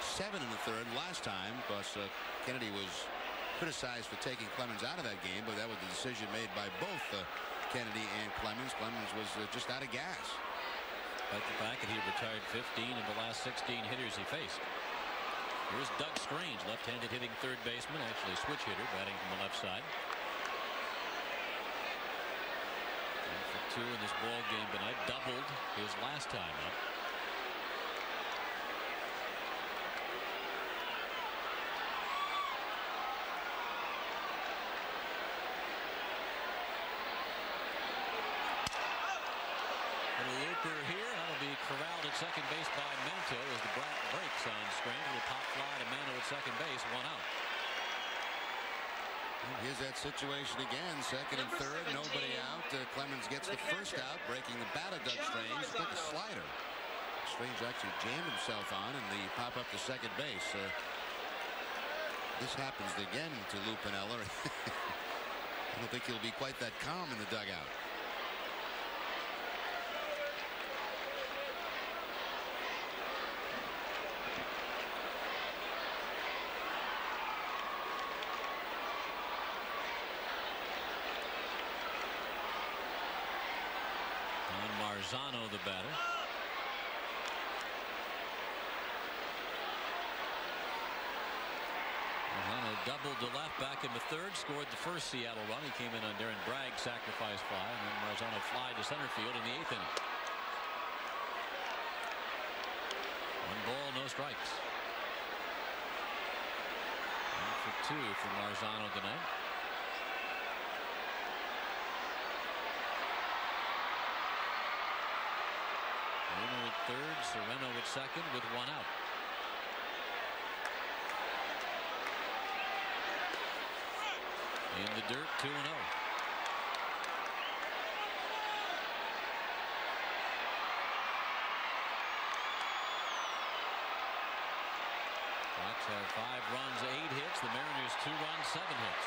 seven and a third last time. Of course, uh, Kennedy was criticized for taking Clemens out of that game, but that was the decision made by both uh, Kennedy and Clemens. Clemens was uh, just out of gas. Like the fact that he retired 15 of the last 16 hitters he faced. Here's Doug Strange, left-handed hitting third baseman, actually switch hitter, batting from the left side. One for two in this ball game tonight, doubled his last time up. Little looper here. That'll be corralled at second base by Manto as the Brat breaks on Strange. Little pop fly to Manto at second base. One out. Here's that situation again. Second and third, 17, nobody out. Uh, Clemens gets the the first out, breaking the bat of Doug Joe Strange. Took a slider. Strange actually jammed himself on, and the pop up to second base. Uh, this happens again to Lou Piniella. I don't think he'll be quite that calm in the dugout. Don Marzano the batter. Doubled to left back in the third, scored the first Seattle run. He came in on Darren Bragg, sacrifice fly, and then Marzano fly to center field in the eighth inning. One ball, no strikes. One for two for Marzano tonight. Buhner at third, Sorrento at second with one out. In the dirt, 2 0. Sox have five runs, eight hits. The Mariners two runs, seven hits.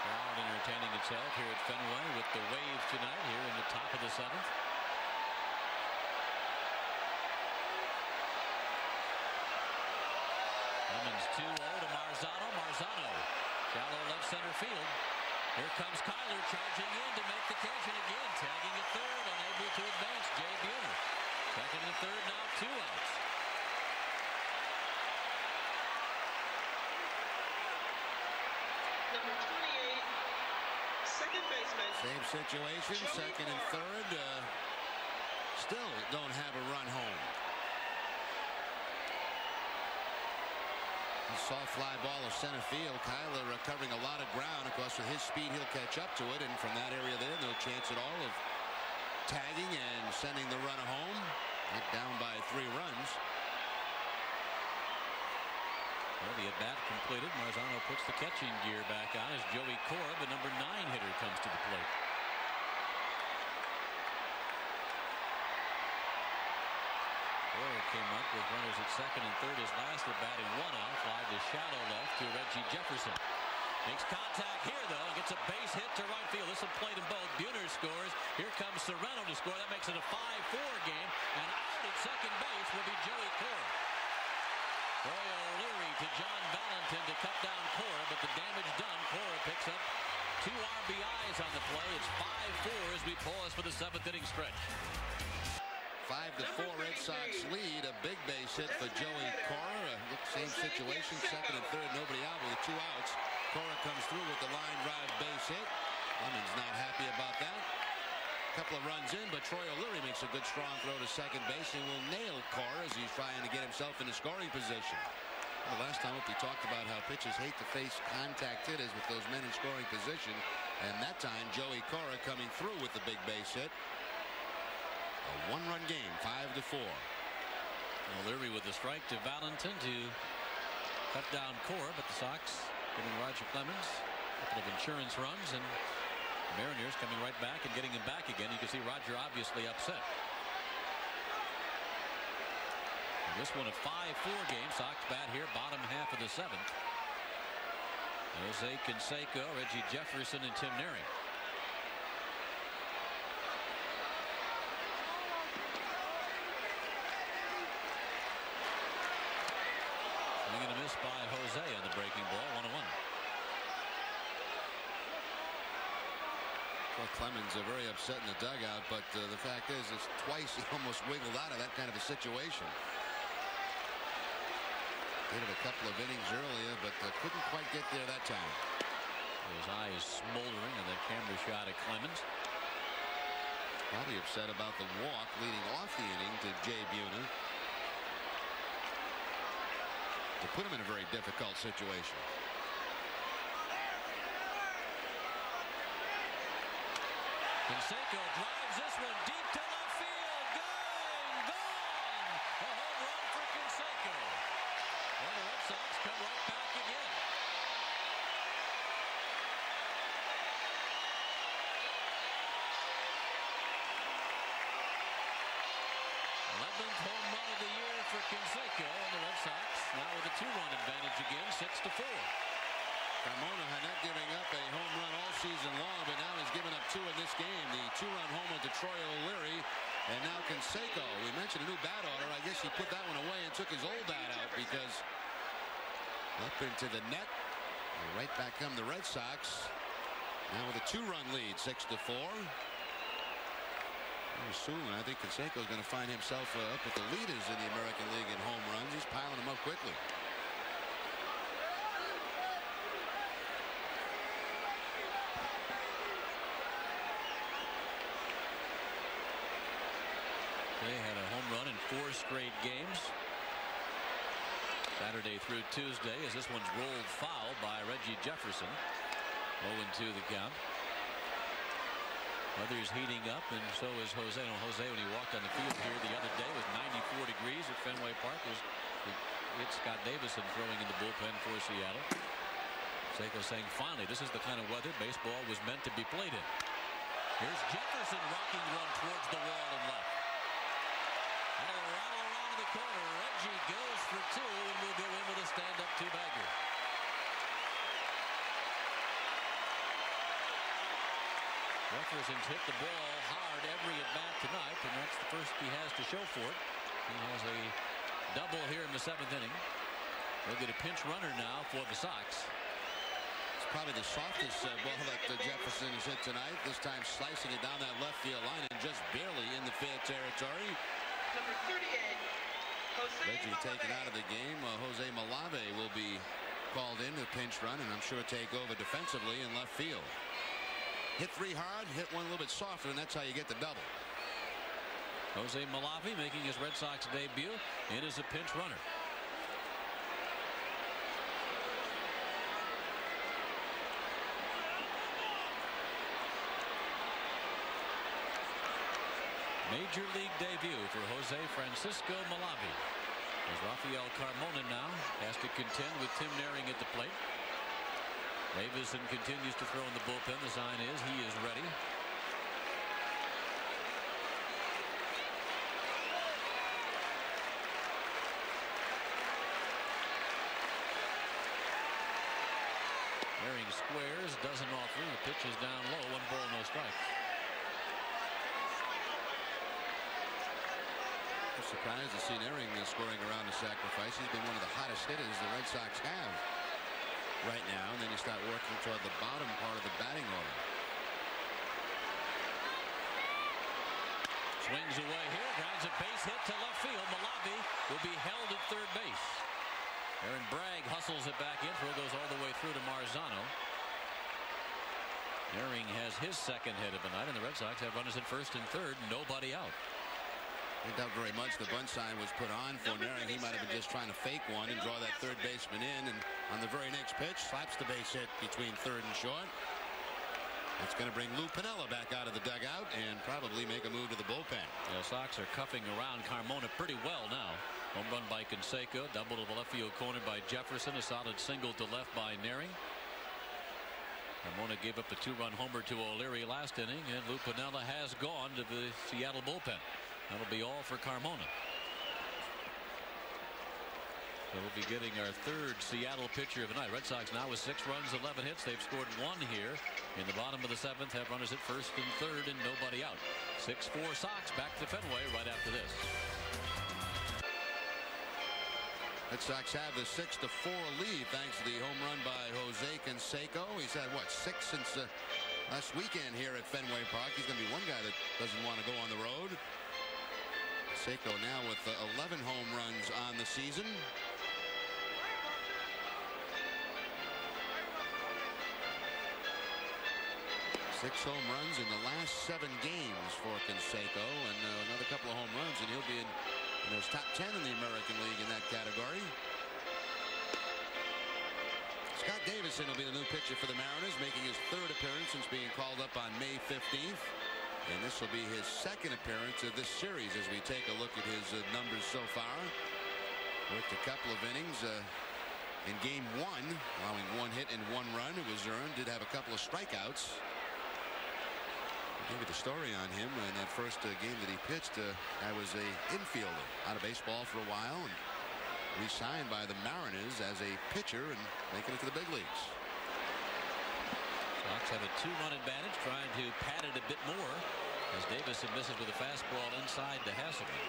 Crowd entertaining itself here at Fenway with the wave tonight here in the top of the seventh. Clemens 2-0 to Marzano. Marzano shallow left center field. Here comes Cuyler charging in to make the catch and again tagging at third unable to advance Jay Buhner. Second and third now two outs. Number 28, second baseman. Same situation, second and third. Uh, still don't have a run home. A soft fly ball of center field. Cuyler recovering a lot of ground. Of course, with his speed, he'll catch up to it. And from that area there, no chance at all of tagging and sending the runner home. Down by three runs. Well, the at-bat completed. Marzano puts the catching gear back on as Joey Cora, the number nine hitter, comes to the plate. Cora came up with runners at second and third. His last at bat in one out. Fly to shallow left to Reggie Jefferson. Makes contact here, though, and gets a base hit to right field. This will play them both. Buhner scores. Here comes Sorrento to score. That makes it a 5-4 game. And out at second base will be Joey Cora. Troy O'Leary to John Valentin to cut down Cora, but the damage done. Cora picks up two RBIs on the play. It's 5-4 as we pause for the seventh inning stretch. Five to four Red Sox lead. A big base hit for Joey Cora. Same situation, second and third, nobody out with two outs. Cora comes through with the line drive base hit. Lemon's not happy about that. Couple of runs in, but Troy O'Leary makes a good strong throw to second base and will nail Cora as he's trying to get himself into scoring position. Well, last time we talked about how pitchers hate to face contact hitters with those men in scoring position. And that time, Joey Cora coming through with the big base hit. A one-run game, five to four. O'Leary with the strike to Valentin to cut down Cora, but the Sox giving Roger Clemens a couple of insurance runs and the Mariners coming right back and getting him back again. You can see Roger obviously upset. And this one a 5-4 game. Sox bat here, bottom half of the seventh. Jose Canseco, Reggie Jefferson, and Tim Naehring. Swing and a miss by Jose on the breaking ball, one and one. Well, Clemens are very upset in the dugout, but uh, the fact is, it's twice he almost wiggled out of that kind of a situation. Did it a couple of innings earlier, but uh, couldn't quite get there that time. His eye is smoldering on that camera shot at Clemens. Probably upset about the walk leading off the inning to Jay Buhner. To put him in a very difficult situation. Canseco drives this one deep to left field. Gone! Gone! A home run for Canseco. And the Red Sox come right back again. Seventh home run of the year for Canseco and the Red Sox now with a two-run advantage again, six to four. Carmona had not giving up a home run all season long, but now he's given up two in this game. The two-run homer to Troy O'Leary, and now Canseco. We mentioned a new bat order. I guess he put that one away and took his old bat out because up into the net. And right back come the Red Sox. Now with a two-run lead, six to four. Soon, I think Canseco is going to find himself uh, up with the leaders in the American League in home runs. He's piling them up quickly. They had a home run in four straight games. Saturday through Tuesday as this one's rolled foul by Reggie Jefferson. 0-2 the count. Weather's heating up and so is Jose. No, Jose when he walked on the field here the other day was 94 degrees at Fenway Park. It's Scott Davison throwing in the bullpen for Seattle. Seiko saying finally this is the kind of weather baseball was meant to be played in. Here's Jefferson rocking one towards the wall and left. And a rattle around the corner. Reggie goes for two and will go in with a stand-up two-bagger. Jefferson's hit the ball hard every at bat tonight, and that's the first he has to show for it. He has a double here in the seventh inning. They'll get a pinch runner now for the Sox. It's probably the softest uh, ball that uh, Jefferson has hit tonight. This time slicing it down that left field line and just barely in the fair territory. Number 38, Jose Reggie taken out of the game. Uh, Jose Malave will be called in to pinch run and I'm sure take over defensively in left field. Hit three hard, hit one a little bit softer, and that's how you get the double. Jose Malave making his Red Sox debut in as a pinch runner. Major league debut for Jose Francisco Malave. As Rafael Carmona now has to contend with Tim Naehring at the plate. Davison continues to throw in the bullpen. The sign is he is ready. Naehring squares, doesn't offer. The pitch is down low. One ball, no strike. Surprised to see Naehring uh, scoring around the sacrifice. He's been one of the hottest hitters the Red Sox have right now. And then you start working toward the bottom part of the batting order. Swings away here, grounds a base hit to left field. Malave will be held at third base. Darren Bragg hustles it back in. Throw goes all the way through to Marzano. Naehring has his second hit of the night, and the Red Sox have runners at first and third, nobody out. I doubt very much the bunt sign was put on for Naehring. He might have been just trying to fake one and draw that third baseman in. And on the very next pitch, slaps the base hit between third and short. That's going to bring Lou Piniella back out of the dugout and probably make a move to the bullpen. The Sox are cuffing around Carmona pretty well now. Home run by Canseco, double to the left field corner by Jefferson, a solid single to left by Naehring. Carmona gave up a two-run homer to O'Leary last inning, and Lou Piniella has gone to the Seattle bullpen. That'll be all for Carmona. We'll be getting our third Seattle pitcher of the night. Red Sox now with six runs, 11 hits. They've scored one here in the bottom of the seventh. Have runners at first and third and nobody out. 6-4 Sox back to Fenway right after this. Red Sox have the 6 to 4 lead thanks to the home run by Jose Canseco. He's had what six since uh, last weekend here at Fenway Park. He's going to be one guy that doesn't want to go on the road. Canseco now with uh, 11 home runs on the season. Six home runs in the last seven games for Canseco and uh, another couple of home runs and he'll be in, in those top 10 in the American League in that category. Scott Davison will be the new pitcher for the Mariners making his third appearance since being called up on May 15th. And this will be his second appearance of this series as we take a look at his uh, numbers so far. Worked a couple of innings uh, in game one, allowing one hit and one run. It was earned. Did have a couple of strikeouts. Maybe the story on him in that first uh, game that he pitched, uh, I was a infielder out of baseball for a while and re-signed by the Mariners as a pitcher and making it to the big leagues. Have a two-run advantage, trying to pad it a bit more as Davis misses with a fastball inside to Haselman.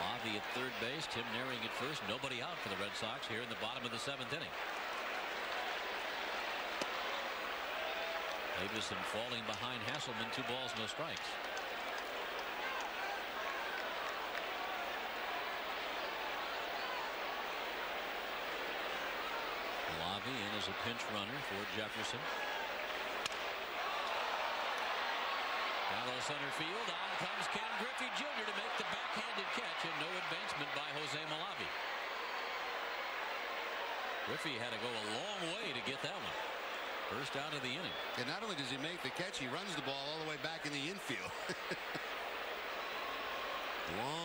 Malave at third base, Tim Naehring at first. Nobody out for the Red Sox here in the bottom of the seventh inning. Davison falling behind Haselman, two balls, no strikes. Malave in as a pinch runner for Jefferson. Shallow center field. On comes Ken Griffey Jr. to make the backhanded catch and no advancement by Jose Malave. Griffey had to go a long way to get that one. First out of the inning. And not only does he make the catch, he runs the ball all the way back in the infield. Long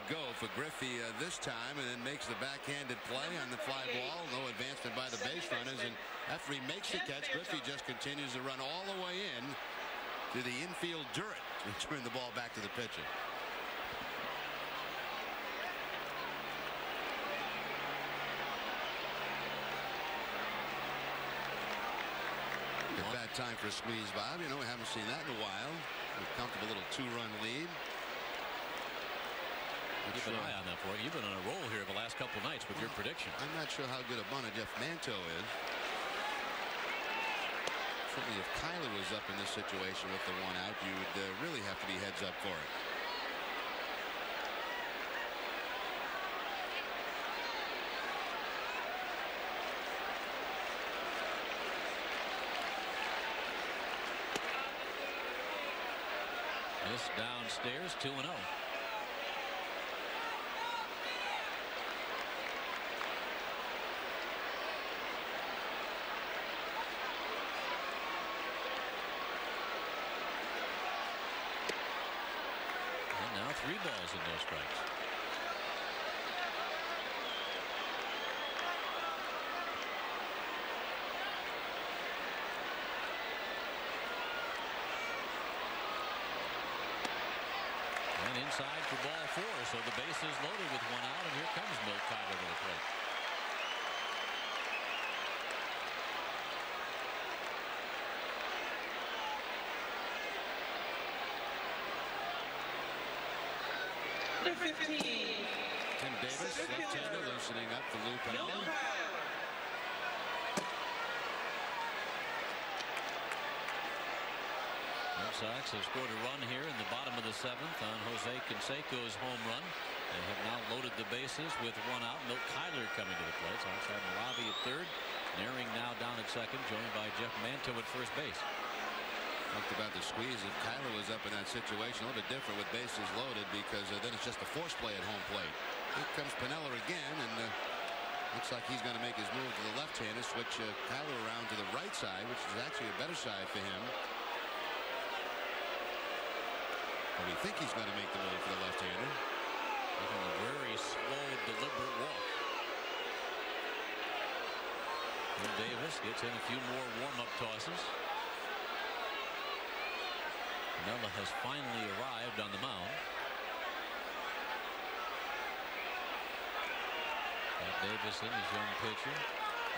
to go for Griffey uh, this time and then makes the backhanded play on the fly ball. No advancement by the base runners. And after he makes the catch, Griffey just continues to run all the way in to the infield dirt to turn the ball back to the pitcher. Bad time for a squeeze, Bob. You know, we haven't seen that in a while. A comfortable little two-run lead. Keep an eye on that for you. You've been on a roll here the last couple nights with your prediction. I'm not sure how good a bunter Jeff Manto is. Certainly if Cuyler was up in this situation with the one out, you would uh, really have to be heads up for it. This downstairs 2 0. And now three balls and no strikes. And inside for ball four. So the base is loaded with one out. And here comes Milt Cuyler to the plate. Tim Davis, left-hander, loosening up for Lou Milt Piniella. Cuyler. Red Sox have scored a run here in the bottom of the seventh on Jose Canseco's home run. They have now loaded the bases with one out. Milt Cuyler coming to the plate. Sox have Malave at third. Naehring now down at second, joined by Jeff Manto at first base. Talked about the squeeze. If Cuyler was up in that situation, a little bit different with bases loaded because uh, then it's just a force play at home plate. Here comes Piniella again, and uh, looks like he's going to make his move to the left-hander, switch uh, Cuyler around to the right side, which is actually a better side for him. But we think he's going to make the move for the left-hander. A very slow, deliberate walk. And Davis gets in a few more warm-up tosses. Piniella has finally arrived on the mound. Pat Davison is young pitcher.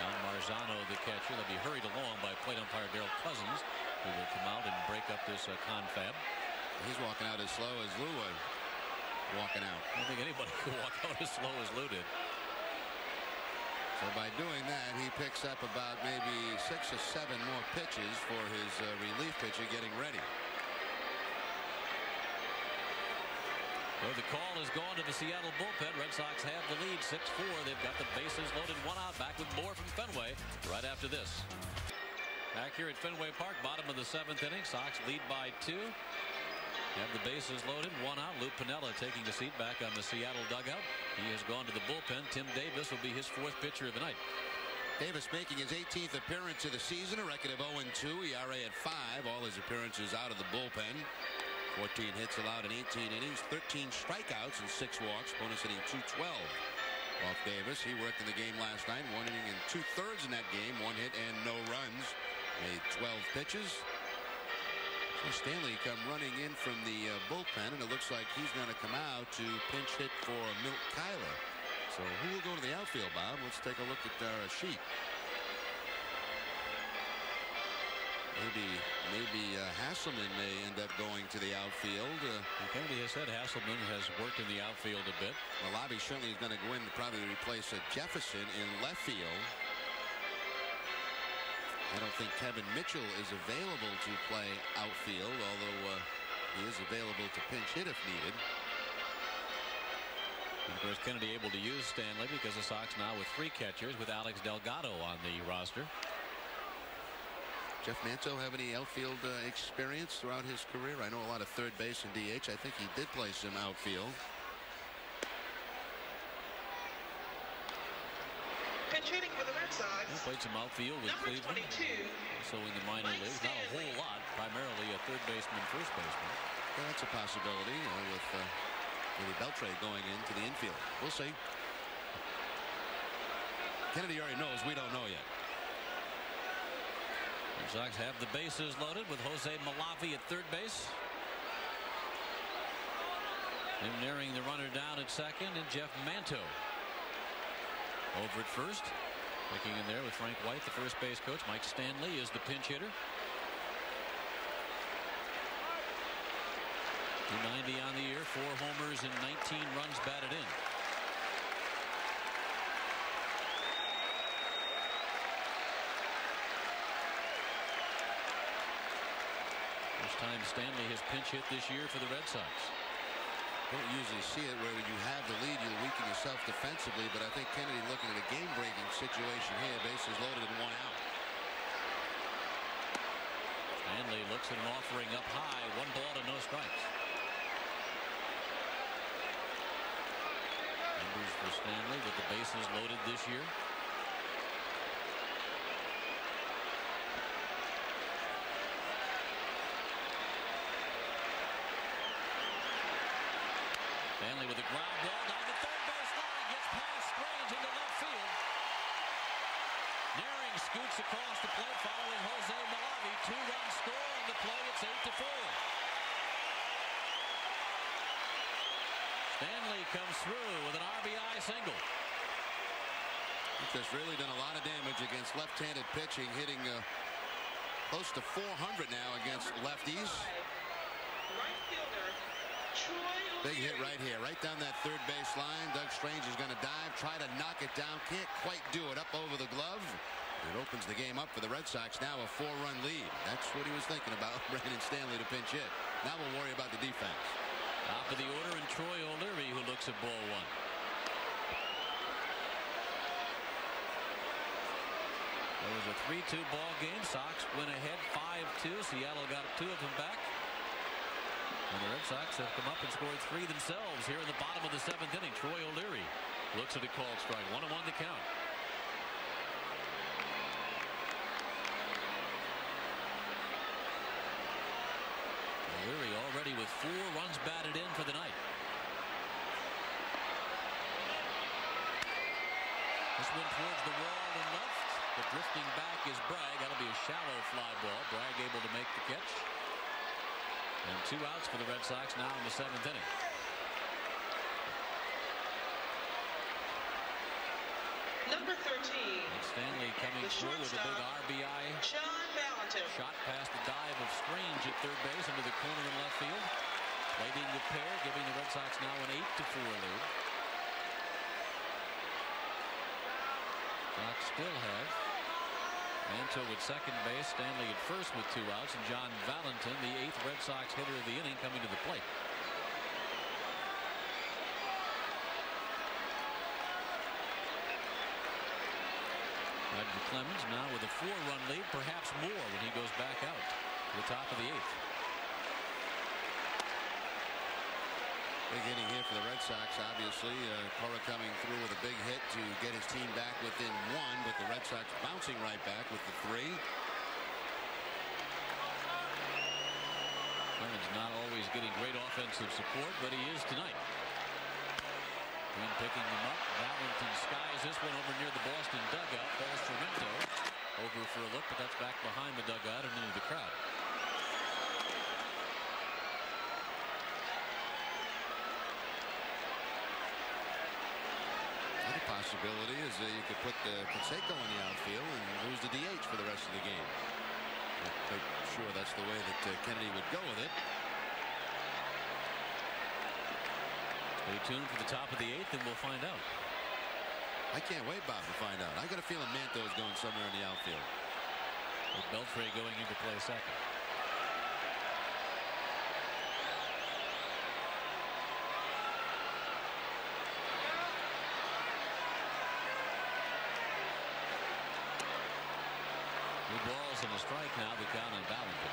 John Marzano the catcher. They'll be hurried along by plate umpire Derryl Cousins, who will come out and break up this uh, confab. He's walking out as slow as Lou was walking out. I don't think anybody could walk out as slow as Lou did. So by doing that, he picks up about maybe six or seven more pitches for his uh, relief pitcher getting ready. So the call is gone to the Seattle bullpen. Red Sox have the lead 6-4. They've got the bases loaded, one out, back with more from Fenway right after this. Back here at Fenway Park, bottom of the seventh inning. Sox lead by two. Have the bases loaded, one out. Lou Piniella taking the seat back on the Seattle dugout. He has gone to the bullpen. Tim Davis will be his fourth pitcher of the night. Davis making his 18th appearance of the season, a record of 0-2, ERA at 5, all his appearances out of the bullpen. 14 hits allowed in 18 innings, 13 strikeouts and 6 walks, bonus hitting 212. off Davis. He worked in the game last night, one inning and two thirds in that game, one hit and no runs. Made 12 pitches. Stanley come running in from the uh, bullpen, and it looks like he's going to come out to pinch hit for Milt Cuyler. So who will go to the outfield, Bob? Let's take a look at our sheet. Maybe maybe uh, Haselman may end up going to the outfield. Uh, Kennedy has said Haselman has worked in the outfield a bit. Malave certainly is going to go in to probably replace uh, Jefferson in left field. I don't think Kevin Mitchell is available to play outfield, although uh, he is available to pinch hit if needed. And of course, Kennedy able to use Stanley because the Sox now with three catchers with Alex Delgado on the roster. Jeff Manto have any outfield uh, experience throughout his career? I know a lot of third base and DH. I think he did play some outfield. Pinch hitting for the Red Sox. He played some outfield with Number Cleveland. 22. So in the minor leagues, not a whole lot. Primarily a third baseman, first baseman. Well, that's a possibility uh, with uh, Willie Beltre going into the infield. We'll see. Kennedy already knows. We don't know yet. The Sox have the bases loaded with Jose Malave at third base. Tim Naehring the runner down at second and Jeff Manto over at first. Looking in there with Frank White, the first base coach. Mike Stanley is the pinch hitter. 290 on the year, four homers and 19 runs batted in. First time Stanley has pinch hit this year for the Red Sox. Don't usually see it where you have the lead, you weaken yourself defensively, but I think Kennedy looking at a game-breaking situation here. Bases loaded and one out. Stanley looks at an offering up high, one ball to no strikes. Numbers for Stanley with the bases loaded this year. Down the third gets past Strange into left field. Scoots across the plate following Jose Malave. Two-run score on the play. It's 8 to 4. Stanley comes through with an RBI single. Just really done a lot of damage against left-handed pitching, hitting uh, close to 400 now against lefties. Right fielder, Troy Big hit right here, right down that third base line. Doug Strange is going to dive, try to knock it down. Can't quite do it up over the glove. It opens the game up for the Red Sox. Now a four-run lead. That's what he was thinking about, Brandon Stanley to pinch hit. Now we'll worry about the defense. Top of the order and Troy O'Leary who looks at ball one. It was a 3-2 ball game. Sox went ahead 5-2. Seattle got two of them back. And the Red Sox have come up and scored three themselves here in the bottom of the seventh inning. Troy O'Leary looks at a called strike. One and one to count. O'Leary already with four runs batted in for the night. This one towards the wall and left. The drifting back is Bragg. That'll be a shallow fly ball. Bragg able to make the catch. And two outs for the Red Sox now in the seventh inning. Number 13, And Stanley coming through with a big. RBI John Valentin. shot past the dive of Strange at third base into the corner in left field. Leading the pair, giving the Red Sox now an 8 to 4 lead. Sox still have Manto at second base, Stanley at first with two outs, and John Valentin, the eighth Red Sox hitter of the inning, coming to the plate. Roger Clemens now with a four-run lead, perhaps more when he goes back out to the top of the eighth. Big inning here for the Red Sox, obviously. Uh, Cora coming through with a big hit to get his team back within one, but the Red Sox bouncing right back with the three. Clemens not always getting great offensive support, but he is tonight. Green picking them up. Valentin skies this one over near the Boston dugout. Falls for Manto. Over for a look, but that's back behind the dugout and into the crowd. Another possibility is that you could put the Canseco in the outfield and lose the DH for the rest of the game. Quite sure that's the way that uh, Kennedy would go with it. Stay tuned for the top of the eighth, and we'll find out. I can't wait, Bob, to find out. I got a feeling Manto is going somewhere in the outfield. With Beltre going into play second. Two balls and a strike now. The count on Valentin.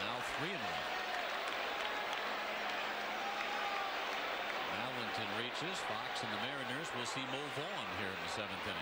And one. Valentin reaches. Fox and the Mariners will see Mo Vaughn here in the seventh inning.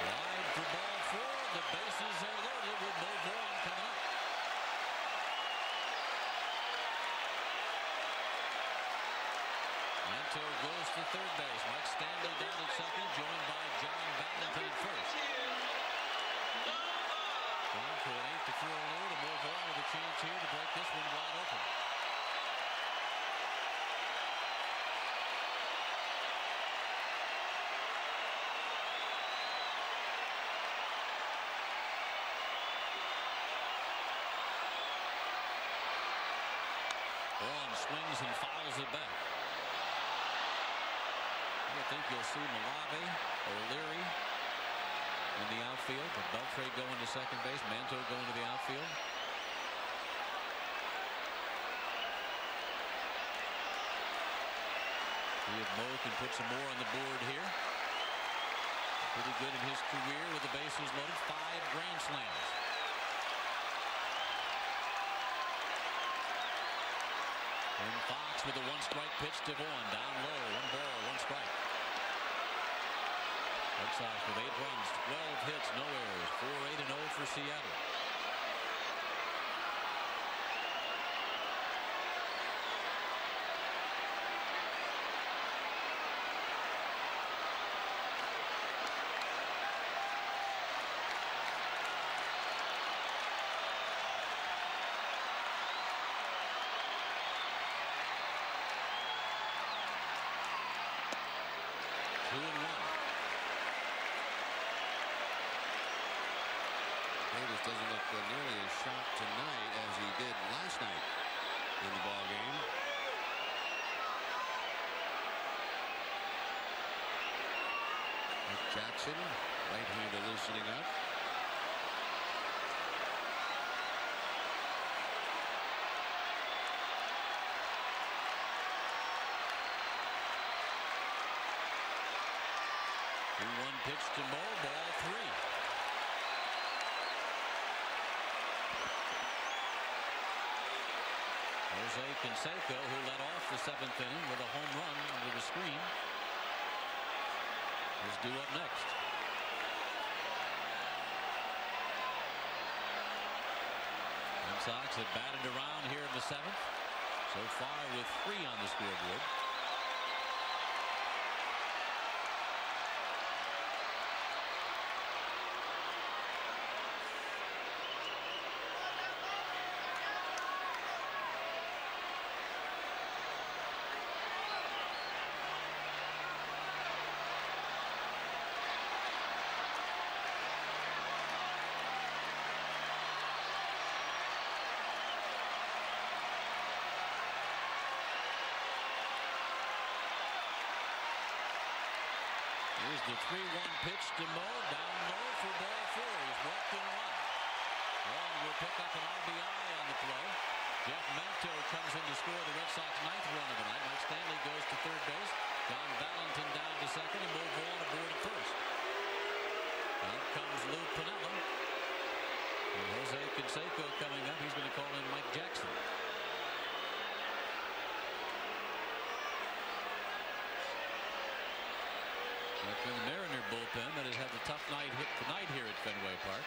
Wide for ball four. The bases are loaded with Mo Vaughn coming up. Manto goes to third base. Mike Stanley down at second, joined by John Valentin at first. Down for an eighth to four lead, and Mo Vaughn with a chance here to break this one wide open. Swings and fouls it back. I think you'll see Malave, O'Leary in the outfield, but Beltre going to second base, Manto going to the outfield. See if Mo can put some more on the board here. Pretty good in his career with the bases loaded. Five grand slams. And Fox with a one strike pitch to Vaughn. Down low. One ball, one strike. With eight runs, 12 hits, no errors. 4 8 and 0 for Seattle. Two and one. Davis doesn't look uh, nearly as sharp tonight as he did last night in the ball game. Jackson, right-hander loosening up. One pitch to Mo. Ball three. Jose Canseco, who led off the seventh inning with a home run under the screen, due up next. Red Sox have batted around here in the seventh. So far with three on the scoreboard. The 3-1 pitch to Mo. Down low for ball four. He's walked in one. One will pick up an RBI on the play. Jeff Manto comes in to score the Red Sox ninth run of the night. Mike Stanley goes to third base. John Valentin down to second and Mo Vaughn aboard at first. Out comes Lou Piniella. And Jose Canseco coming up. He's going to call in Mike Jackson. That's been the Bullpen that has had a tough night hit tonight here at Fenway Park.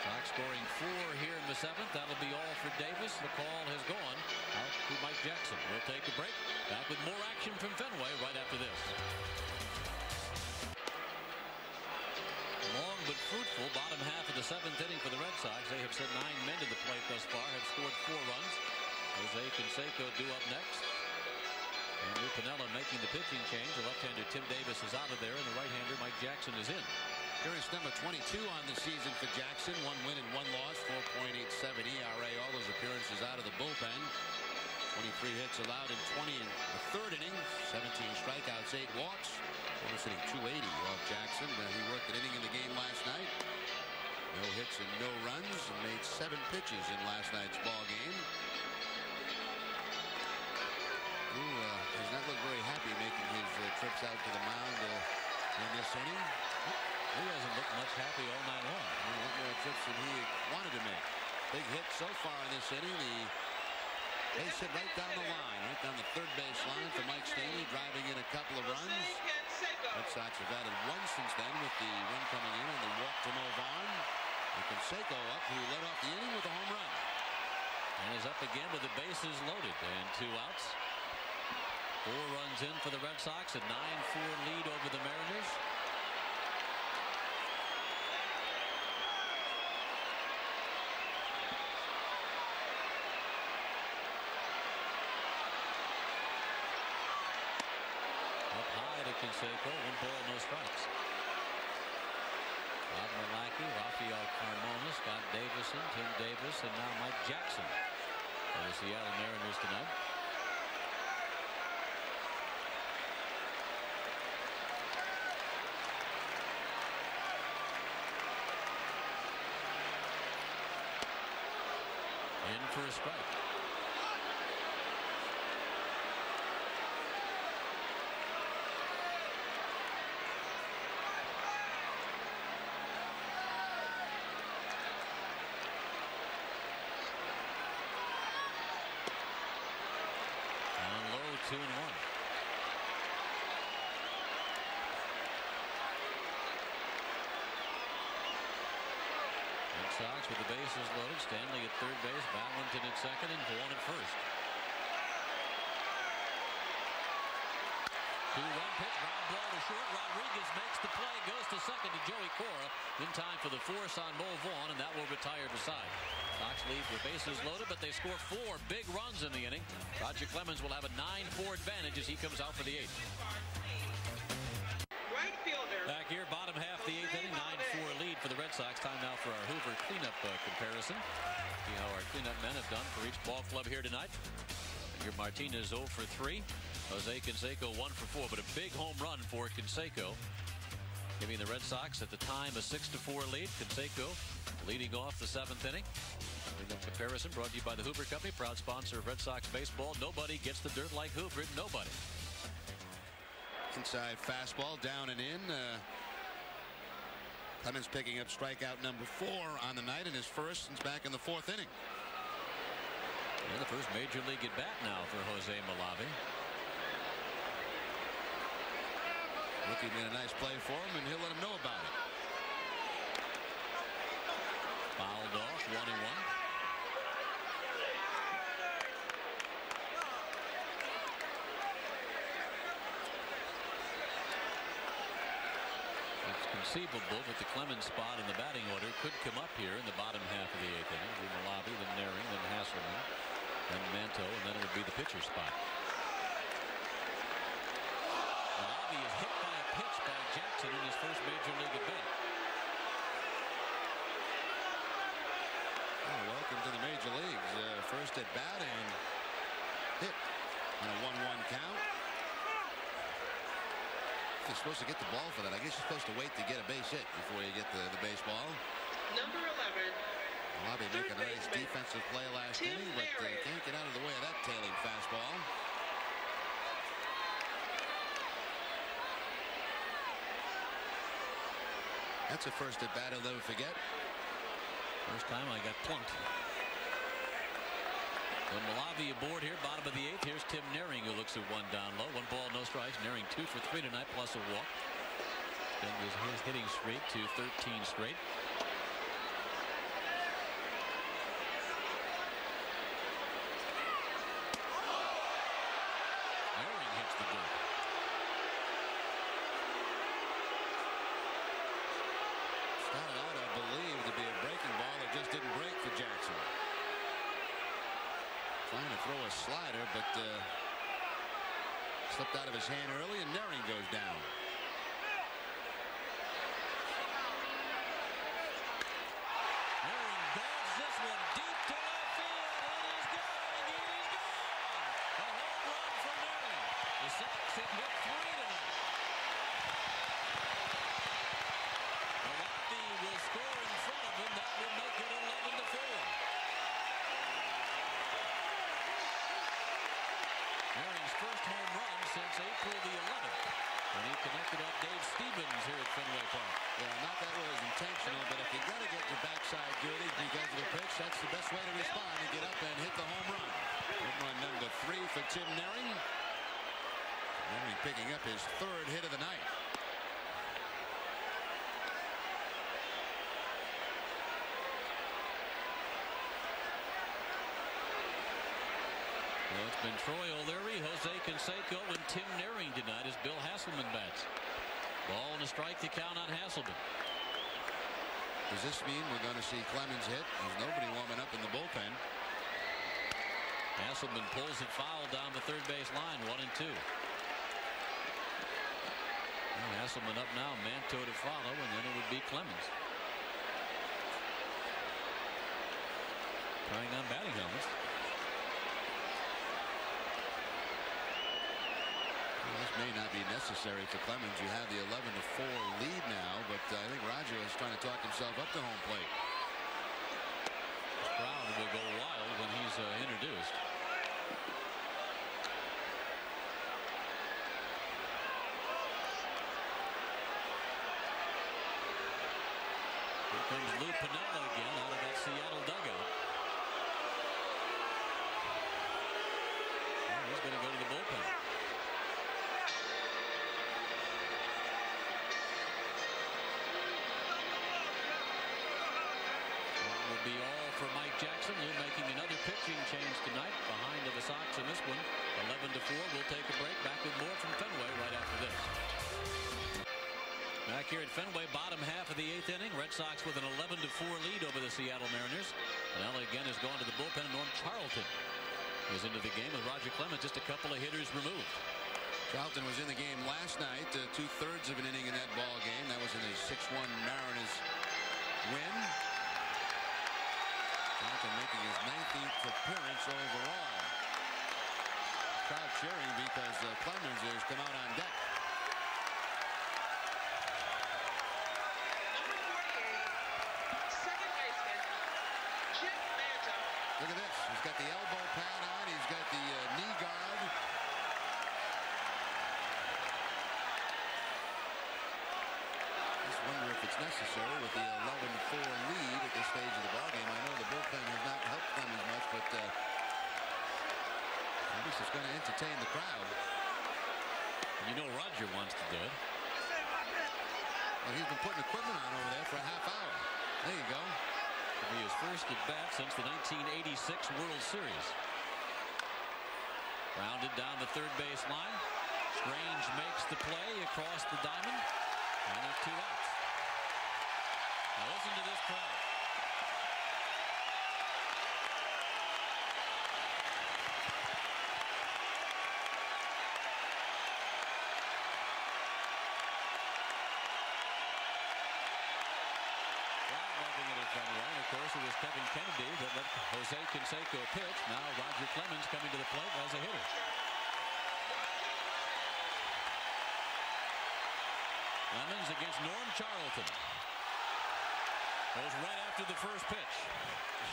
Sox scoring four here in the seventh. That'll be all for Davis. The call has gone out to Mike Jackson. We'll take a break. Back with more action from Fenway right after this. Long but fruitful bottom half of the seventh inning for the Red Sox. They have sent nine men to the plate thus far, have scored four runs. Jose Canseco due up next. Lou Piniella making the pitching change. The left-hander Tim Davis is out of there, and the right-hander Mike Jackson is in. Appearance number 22 on the season for Jackson. One win and one loss, 4.87 ERA. All those appearances out of the bullpen. 23 hits allowed in 20 in the third inning. 17 strikeouts, eight walks. Almost hitting 280 off Jackson. Uh, he worked an inning in the game last night. No hits and no runs. And made seven pitches in last night's ball game. Trips out to the mound uh, in this inning. He hasn't looked much happy all night long. A lot more trips than he wanted to make. Big hit so far in this inning. The base hit right down the line, right down the third base line for Mike Stanley, driving in a couple of runs. Red Sox have added one since then with the run coming in on the walk to Mo Vaughn. And Canseco up, who led off the inning with a home run. And is up again with the bases loaded and two outs. Four runs in for the Red Sox, a 9-4 lead over the Mariners. Up high to Canseco, one ball, no strikes. Bob Milacki, Rafael Carmona, Scott Davison, Tim Davis, and now Mike Jackson for the Seattle Mariners tonight. In for a strike. Down low, two and one. Red Sox with the bases loaded. Stanley at third base, Valentin at second, and Vaughn at first. Two-run pitch, ground ball to short. Rodriguez makes the play, goes to second to Joey Cora. In time for the force on Mo Vaughn, and that will retire the side. Sox lead with bases loaded, but they score four big runs in the inning. Roger Clemens will have a 9-4 advantage as he comes out for the eighth. Cleanup uh, comparison. See how our cleanup men have done for each ball club here tonight. Your Martinez 0 for 3. Jose Canseco 1 for 4, but a big home run for Canseco. Giving the Red Sox at the time a 6 to 4 lead. Canseco leading off the seventh inning. Cleanup comparison brought to you by the Hoover Company, proud sponsor of Red Sox baseball. Nobody gets the dirt like Hoover. Nobody. Inside fastball down and in. Uh, Clemens picking up strikeout number four on the night and his first since back in the fourth inning. Yeah, the first major league at bat now for Jose Malave. Rookie made a nice play for him and he'll let him know about it. Fouled off, one and one. It's conceivable that the Clemens spot in the batting order could come up here in the bottom half of the eighth inning. Be Malave, then Naehring, then Haselman, then Manto, and then it would be the pitcher spot. Malave is hit by a pitch by Jackson in his first major league at bat. Oh, welcome to the major leagues. Uh, first at bat and hit on a 1-1 count. You're supposed to get the ball for that. I guess you're supposed to wait to get a base hit before you get the, the baseball. Number 11, Lobby Third making a nice baseman, defensive play last Tim inning, but uh, can't get out of the way of that tailing fastball. That's a first at bat I'll never forget. First time I got plunked. Malave aboard here, bottom of the eighth. Here's Tim Naehring, who looks at one down low. One ball, no strikes. Naehring two for three tonight, plus a walk. Then his hitting streak to 13 straight. Naehring hits the dirt. Started out, I believe, to be a breaking ball. It just didn't break for Jackson. Trying to throw a slider, but uh, slipped out of his hand early, and Naehring goes down. Naehring bells this one deep to left field. It is going. It is gone. A home run from Naehring. The Sox have hit three tonight. Malave will score in front of him. That will make it 11 to 4. Naehring's first home run since April the 11th. When he connected up Dave Stevens here at Fenway Park. Yeah, not that it was intentional, but if you got to get your backside dirty because of a pitch, that's the best way to respond to get up and hit the home run. Home run number three for Tim. Naehring picking up his third hit of the night. Well, it's been Troy O'Leary, Jose Canseco, and Tim Naehring tonight as Bill Haselman bats. Ball and a strike to count on Haselman. Does this mean we're going to see Clemens hit? There's nobody warming up in the bullpen. Haselman pulls it foul down the third base line, one and two. Well, Haselman up now, Manto to follow, and then it would be Clemens. Trying on batting helmets. Well, this may not be necessary for Clemens. You have the 11 to 4 lead now, but uh, I think Roger is trying to talk himself up to home plate. Sox with an 11 to 4 lead over the Seattle Mariners. And Piniella again has gone to the bullpen. Norm Charlton is into the game with Roger Clemens just a couple of hitters removed. Charlton was in the game last night, uh, two thirds of an inning in that ball game. That was in a 6-1 Mariners win. Charlton making his 19th appearance overall. Crowd cheering because uh, Clemens has come out on deck. number 48, second baseman, Jeff Manto. Look at this. He's got the elbow pad on. He's got the uh, knee guard. Just wonder if it's necessary with the 11-4 lead at this stage of the ballgame. I know the bullpen has not helped them as much, but uh, at least it's going to entertain the crowd. You know Roger wants to do it. Well, he's been putting equipment on over there for a half hour. There you go. It'll be his first at bat since the 1986 World Series. Rounded down the third base line. Strange makes the play across the diamond. And that's two outs. Now listen to this. Crowd loving it at Fenway. And of course, it was Kevin Kennedy that let Jose Canseco pitch. Now Roger Clemens coming to the plate as a hitter. Clemens against Norm Charlton. Goes right after the first pitch.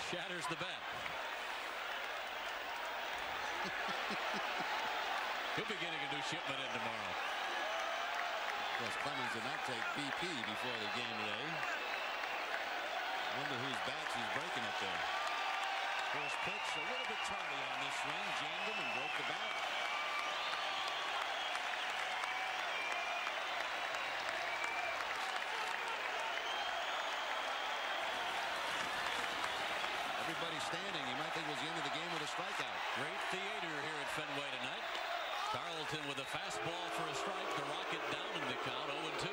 Shatters the bat. He'll be getting a new shipment in tomorrow. Yes, Clemens did not take BP before the game today. Wonder whose bats he's breaking up there. First pitch, a little bit tardy on this swing. Jammed him and broke the bat. Everybody standing. You might think it was the end of the game with a strikeout. Great theater here at Fenway tonight. Charlton with a fastball for a strike. The Rocket down in the count 0-2.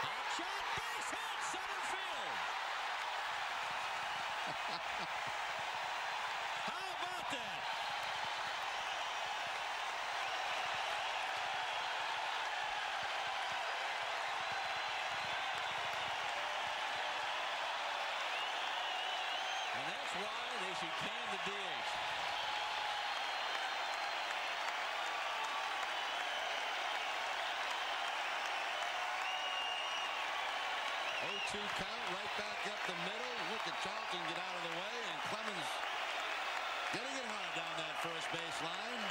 Hot shot, base hit, center field. How about that? And that's why they should can the DH. Two count right back up the middle. Look at Charlton get out of the way, and Clemens getting it hard down that first base line.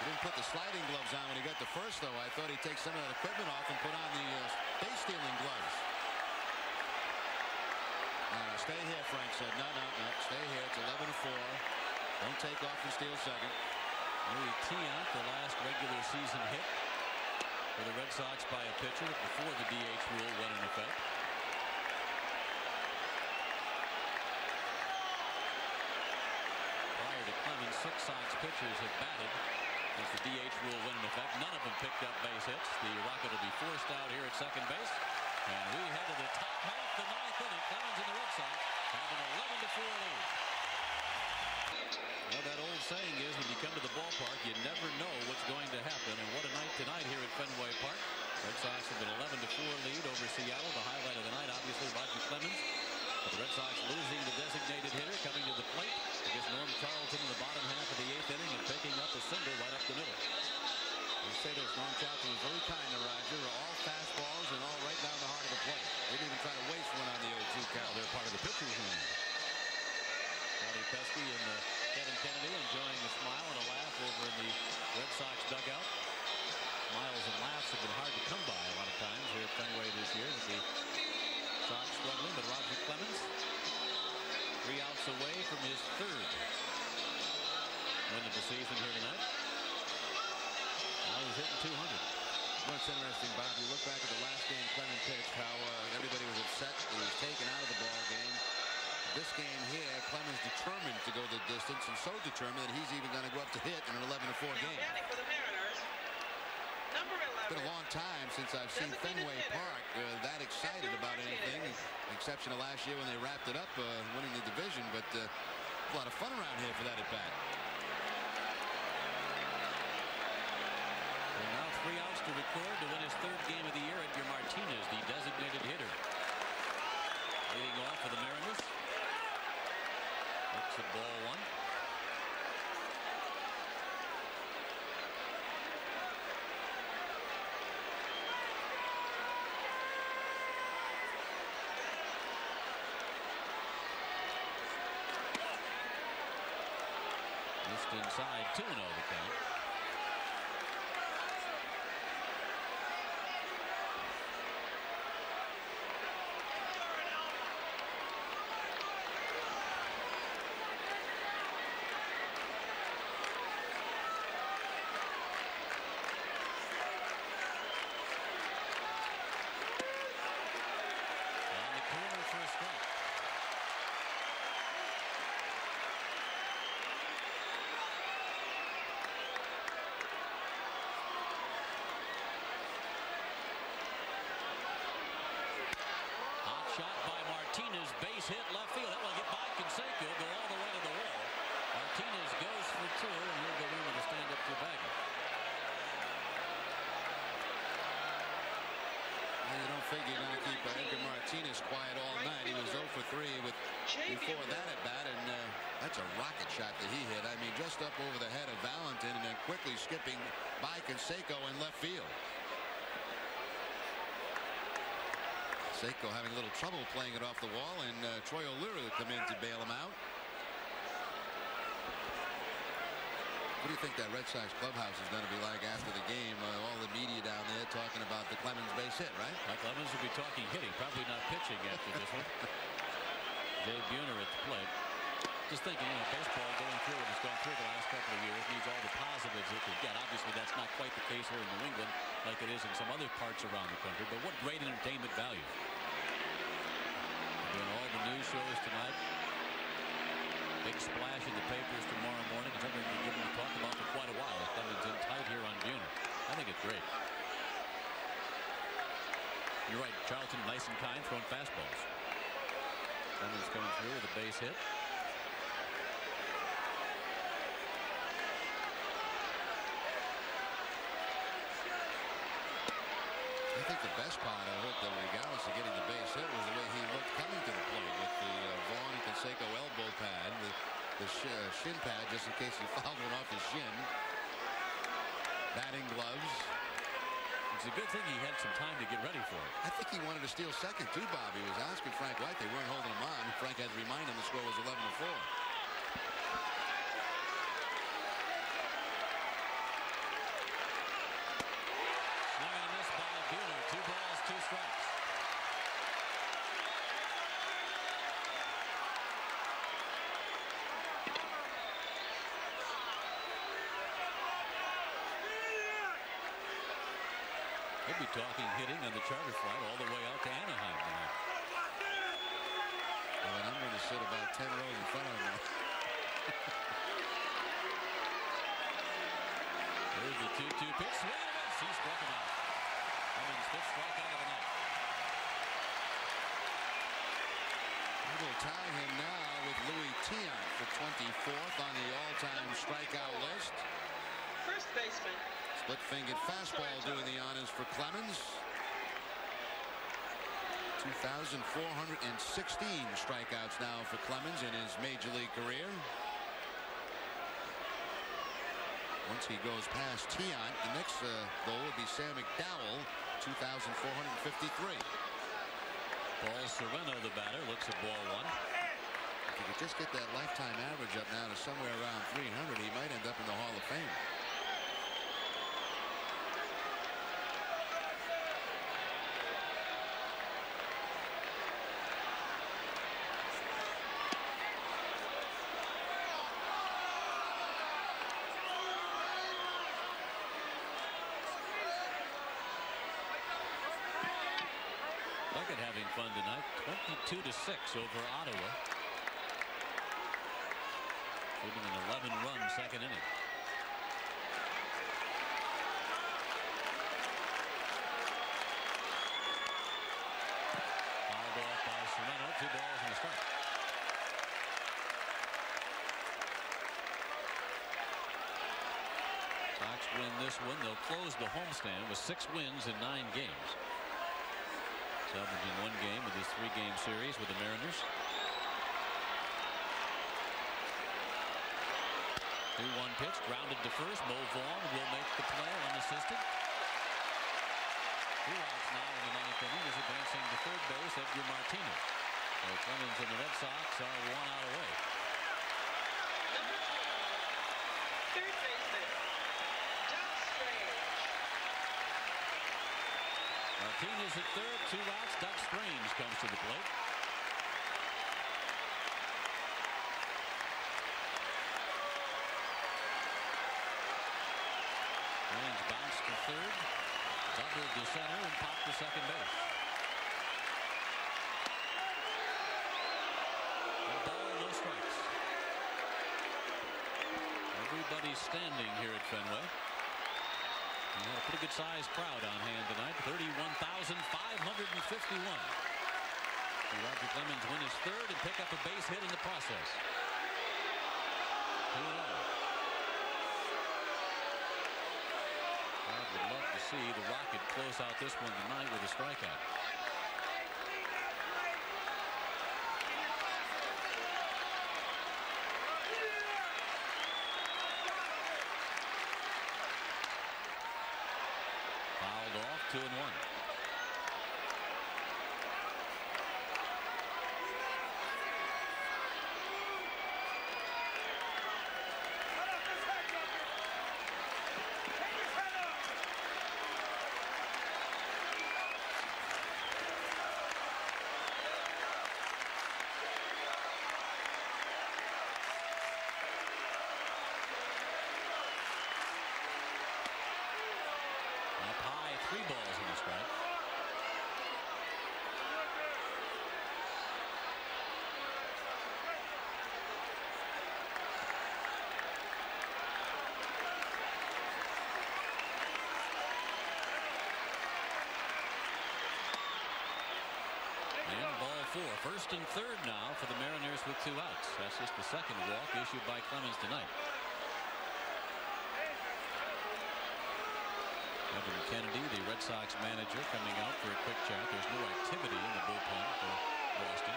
He didn't put the sliding gloves on when he got the first, though. I thought he'd take some of that equipment off and put on the uh, base stealing gloves. Stay here, Frank said. No, no, no. Stay here. It's 11 to 4. Don't take off and steal second. Luis Tiant, the last regular season hit for the Red Sox by a pitcher before the DH rule went in effect. Prior to Clemens, six Sox pitchers have batted since the DH rule went in effect. None of them picked up base hits. The Rocket will be forced out here at second base. And we head to the top half the ninth inning. Clemens and the Red Sox have an 11 to 4 lead. Well, that old saying is when you come to the ballpark, you never know what's going to happen. And what a night tonight here at Fenway Park. Red Sox have an 11 to 4 lead over Seattle. The highlight of the night, obviously, Roger Clemens. But the Red Sox losing the designated hitter coming to the plate against Norm Charlton in the bottom half of the eighth inning and picking up a single right up the middle. Say this, Norm Charlton was very kind to Roger. All fastballs and all right down the heart of the plate. They didn't even try to waste one on the 0-2 count. They're part of the pitcher's room. Scotty Pesky and uh, Kevin Kennedy enjoying a smile and a laugh over in the Red Sox dugout. Smiles and laughs have been hard to come by a lot of times here at Fenway this year. The Sox struggling, but Roger Clemens three outs away from his third win of the season here tonight. Now he's hitting 200. What's interesting, Bob, you look back at the last game Clemens pitched, how uh, everybody was upset. He was taken out of the ball game. This game here, Clemens determined to go the distance, and so determined that he's even going to go up to hit in an 11-4 game. For the Mariners, number 11. It's been a long time since I've seen Fenway Park uh, that excited about anything, exception of last year when they wrapped it up uh, winning the division. But uh, a lot of fun around here for that at bat. And now three outs to record to win his third game of the year. Edgar Martinez, the designated hitter. Leading off for the Mariners. Looks at ball one. Inside 2 0 the count. On the corner for a strike. Hot shot by Martinez, base hit left field. That will get by Canseco, go all the way to the wall. Martinez goes for two, and he'll go in with a stand-up for bagger. And you don't figure you're going to keep Edgar Martinez quiet all night. He was 0 for 3 with before that at bat, and uh, that's a rocket shot that he hit. I mean, just up over the head of Valentin and then quickly skipping by Canseco in left field. Seiko having a little trouble playing it off the wall, and uh, Troy O'Leary would come in to bail him out. What do you think that Red Sox clubhouse is going to be like after the game? Uh, all the media down there talking about the Clemens base hit, right? Mike Clemens will be talking hitting, probably not pitching after this one. Jay Buhner at the plate. Just thinking, you know, baseball going through what it's gone through the last couple of years needs all the positives it could get. Obviously, that's not quite the case here in New England like it is in some other parts around the country. But what great entertainment value. Doing all the news shows tonight. Big splash in the papers tomorrow morning. It's something we're going to talk about for quite a while. Clemens in tight here on Buhner. I think it's great. You're right. Charlton nice and kind throwing fastballs. Clemens coming through with a base hit. I think the best part of it, though, regardless of getting the base hit, was the way he looked coming to the plate with the uh, Vaughn and Canseco elbow pad, the, the sh uh, shin pad, just in case he fouled one off his shin. Batting gloves. It's a good thing he had some time to get ready for it. I think he wanted to steal second, too, Bob. He was asking Frank White. They weren't holding him on. Frank had to remind him the score was 11 to 4. Swung and a miss by Buhner. Two balls, two strikes. He'll be talking hitting on the charter flight all the way out to Anaheim tonight. Well, and I'm going to sit about 10 rows in front of him. There's the 2-2 pitch. Swing and a miss. He struck him out. Clemens fifth strikeout of the night. We'll tie him now with Luis Tiant for 24th on the all-time strikeout list. First baseman. Split-fingered fastball doing the honors for Clemens. 2,416 strikeouts now for Clemens in his major league career. Once he goes past Tiant, the next uh, goal would be Sam McDowell, 2,453. Paul Sorrento, the batter, looks at ball one. If he could just get that lifetime average up now to somewhere around 300, he might end up in the Hall of Fame. Puckett having fun tonight. 22 to 6 over Ottawa. Giving an 11 run second inning. Fouled off by Sorrento. Two balls and a strike. Sox win this one. They'll close the homestand with six wins in nine games. Salvaging one game with his three-game series with the Mariners. 2-1 pitch, grounded to first. Mo Vaughn will make the play unassisted. Two outs now in the ninth inning. Is advancing to third base, Edgar Martinez. So Clemens and the Red Sox are one out away. Number two. Third baseman. Doug Strange. Martinez at third, two outs. Doug Strange comes to the plate. Strange bounced to third, doubled to center, and popped to second base. Everybody's standing here at Fenway. Pretty good sized crowd on hand tonight. 31,551. Roger Clemens win his third and pick up a base hit in the process. 2 0. Would love to see the Rocket close out this one tonight with a strikeout. three balls and a strike. And ball four. First and third now for the Mariners with two outs. That's just the second walk issued by Clemens tonight. Kevin Kennedy, the Red Sox manager, coming out for a quick chat. There's no activity in the bullpen for Boston.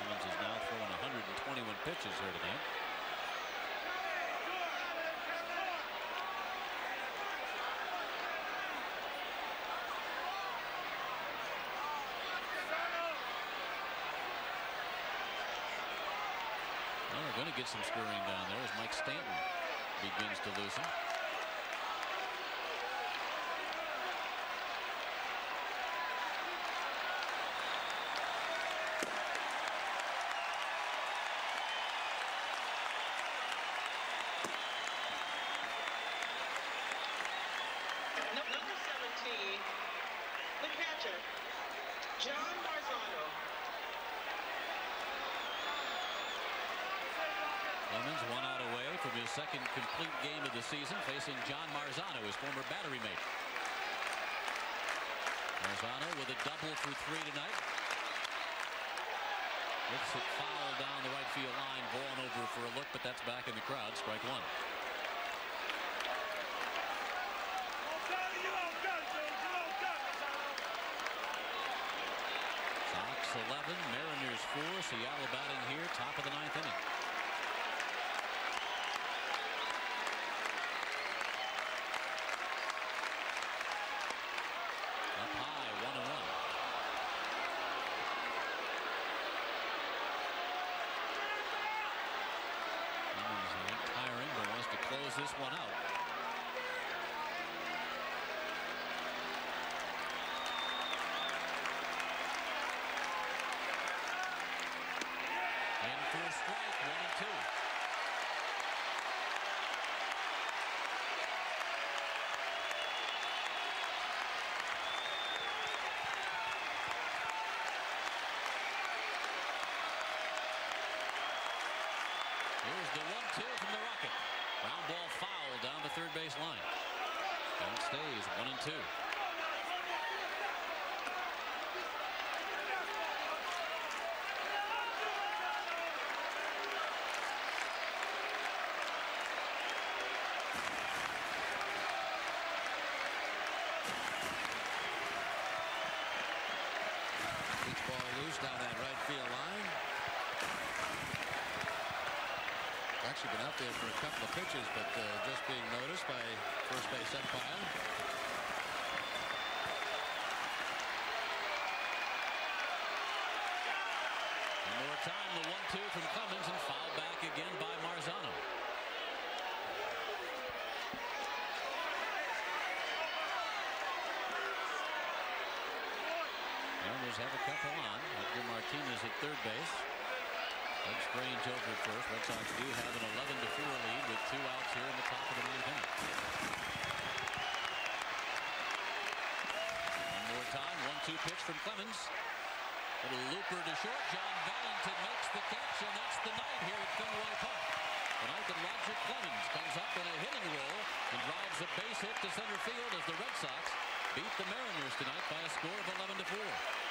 Clemens is now throwing 121 pitches here tonight. To get some scurrying down there as Mike Stanton begins to loosen. Num- Number 17, the catcher, John Marzano. Clemens one out away from his second complete game of the season facing John Marzano, his former battery mate. Marzano with a double through three tonight. Looks it foul down the right field line. Vaughn over for a look, but that's back in the crowd. Strike one. Sox 11, Mariners 4. Seattle batting here, top of the ninth inning. Up high, one and one. Clemens ain't tiring, but wants to close this one out. Here's the one-two from the Rocket. Ground ball foul down the third base line. It stays one and two. Beats ball loose down that right field line. Actually been out there for a couple of pitches, but uh, just being noticed by first base umpire. One more time, the one-two from Clemens and foul back again by Marzano. Mariners have a couple on. Edgar Martinez at third base. Doug Strange over first. Red Sox do have an 11 to 4 lead with two outs here in the top of the ninth inning. One more one-two pitch from Clemens. Little looper to short. John Valentin makes the catch, and that's the night here at Fenway Park. The night that Roger Clemens comes up in a hitting roll and drives a base hit to center field as the Red Sox beat the Mariners tonight by a score of 11 to 4.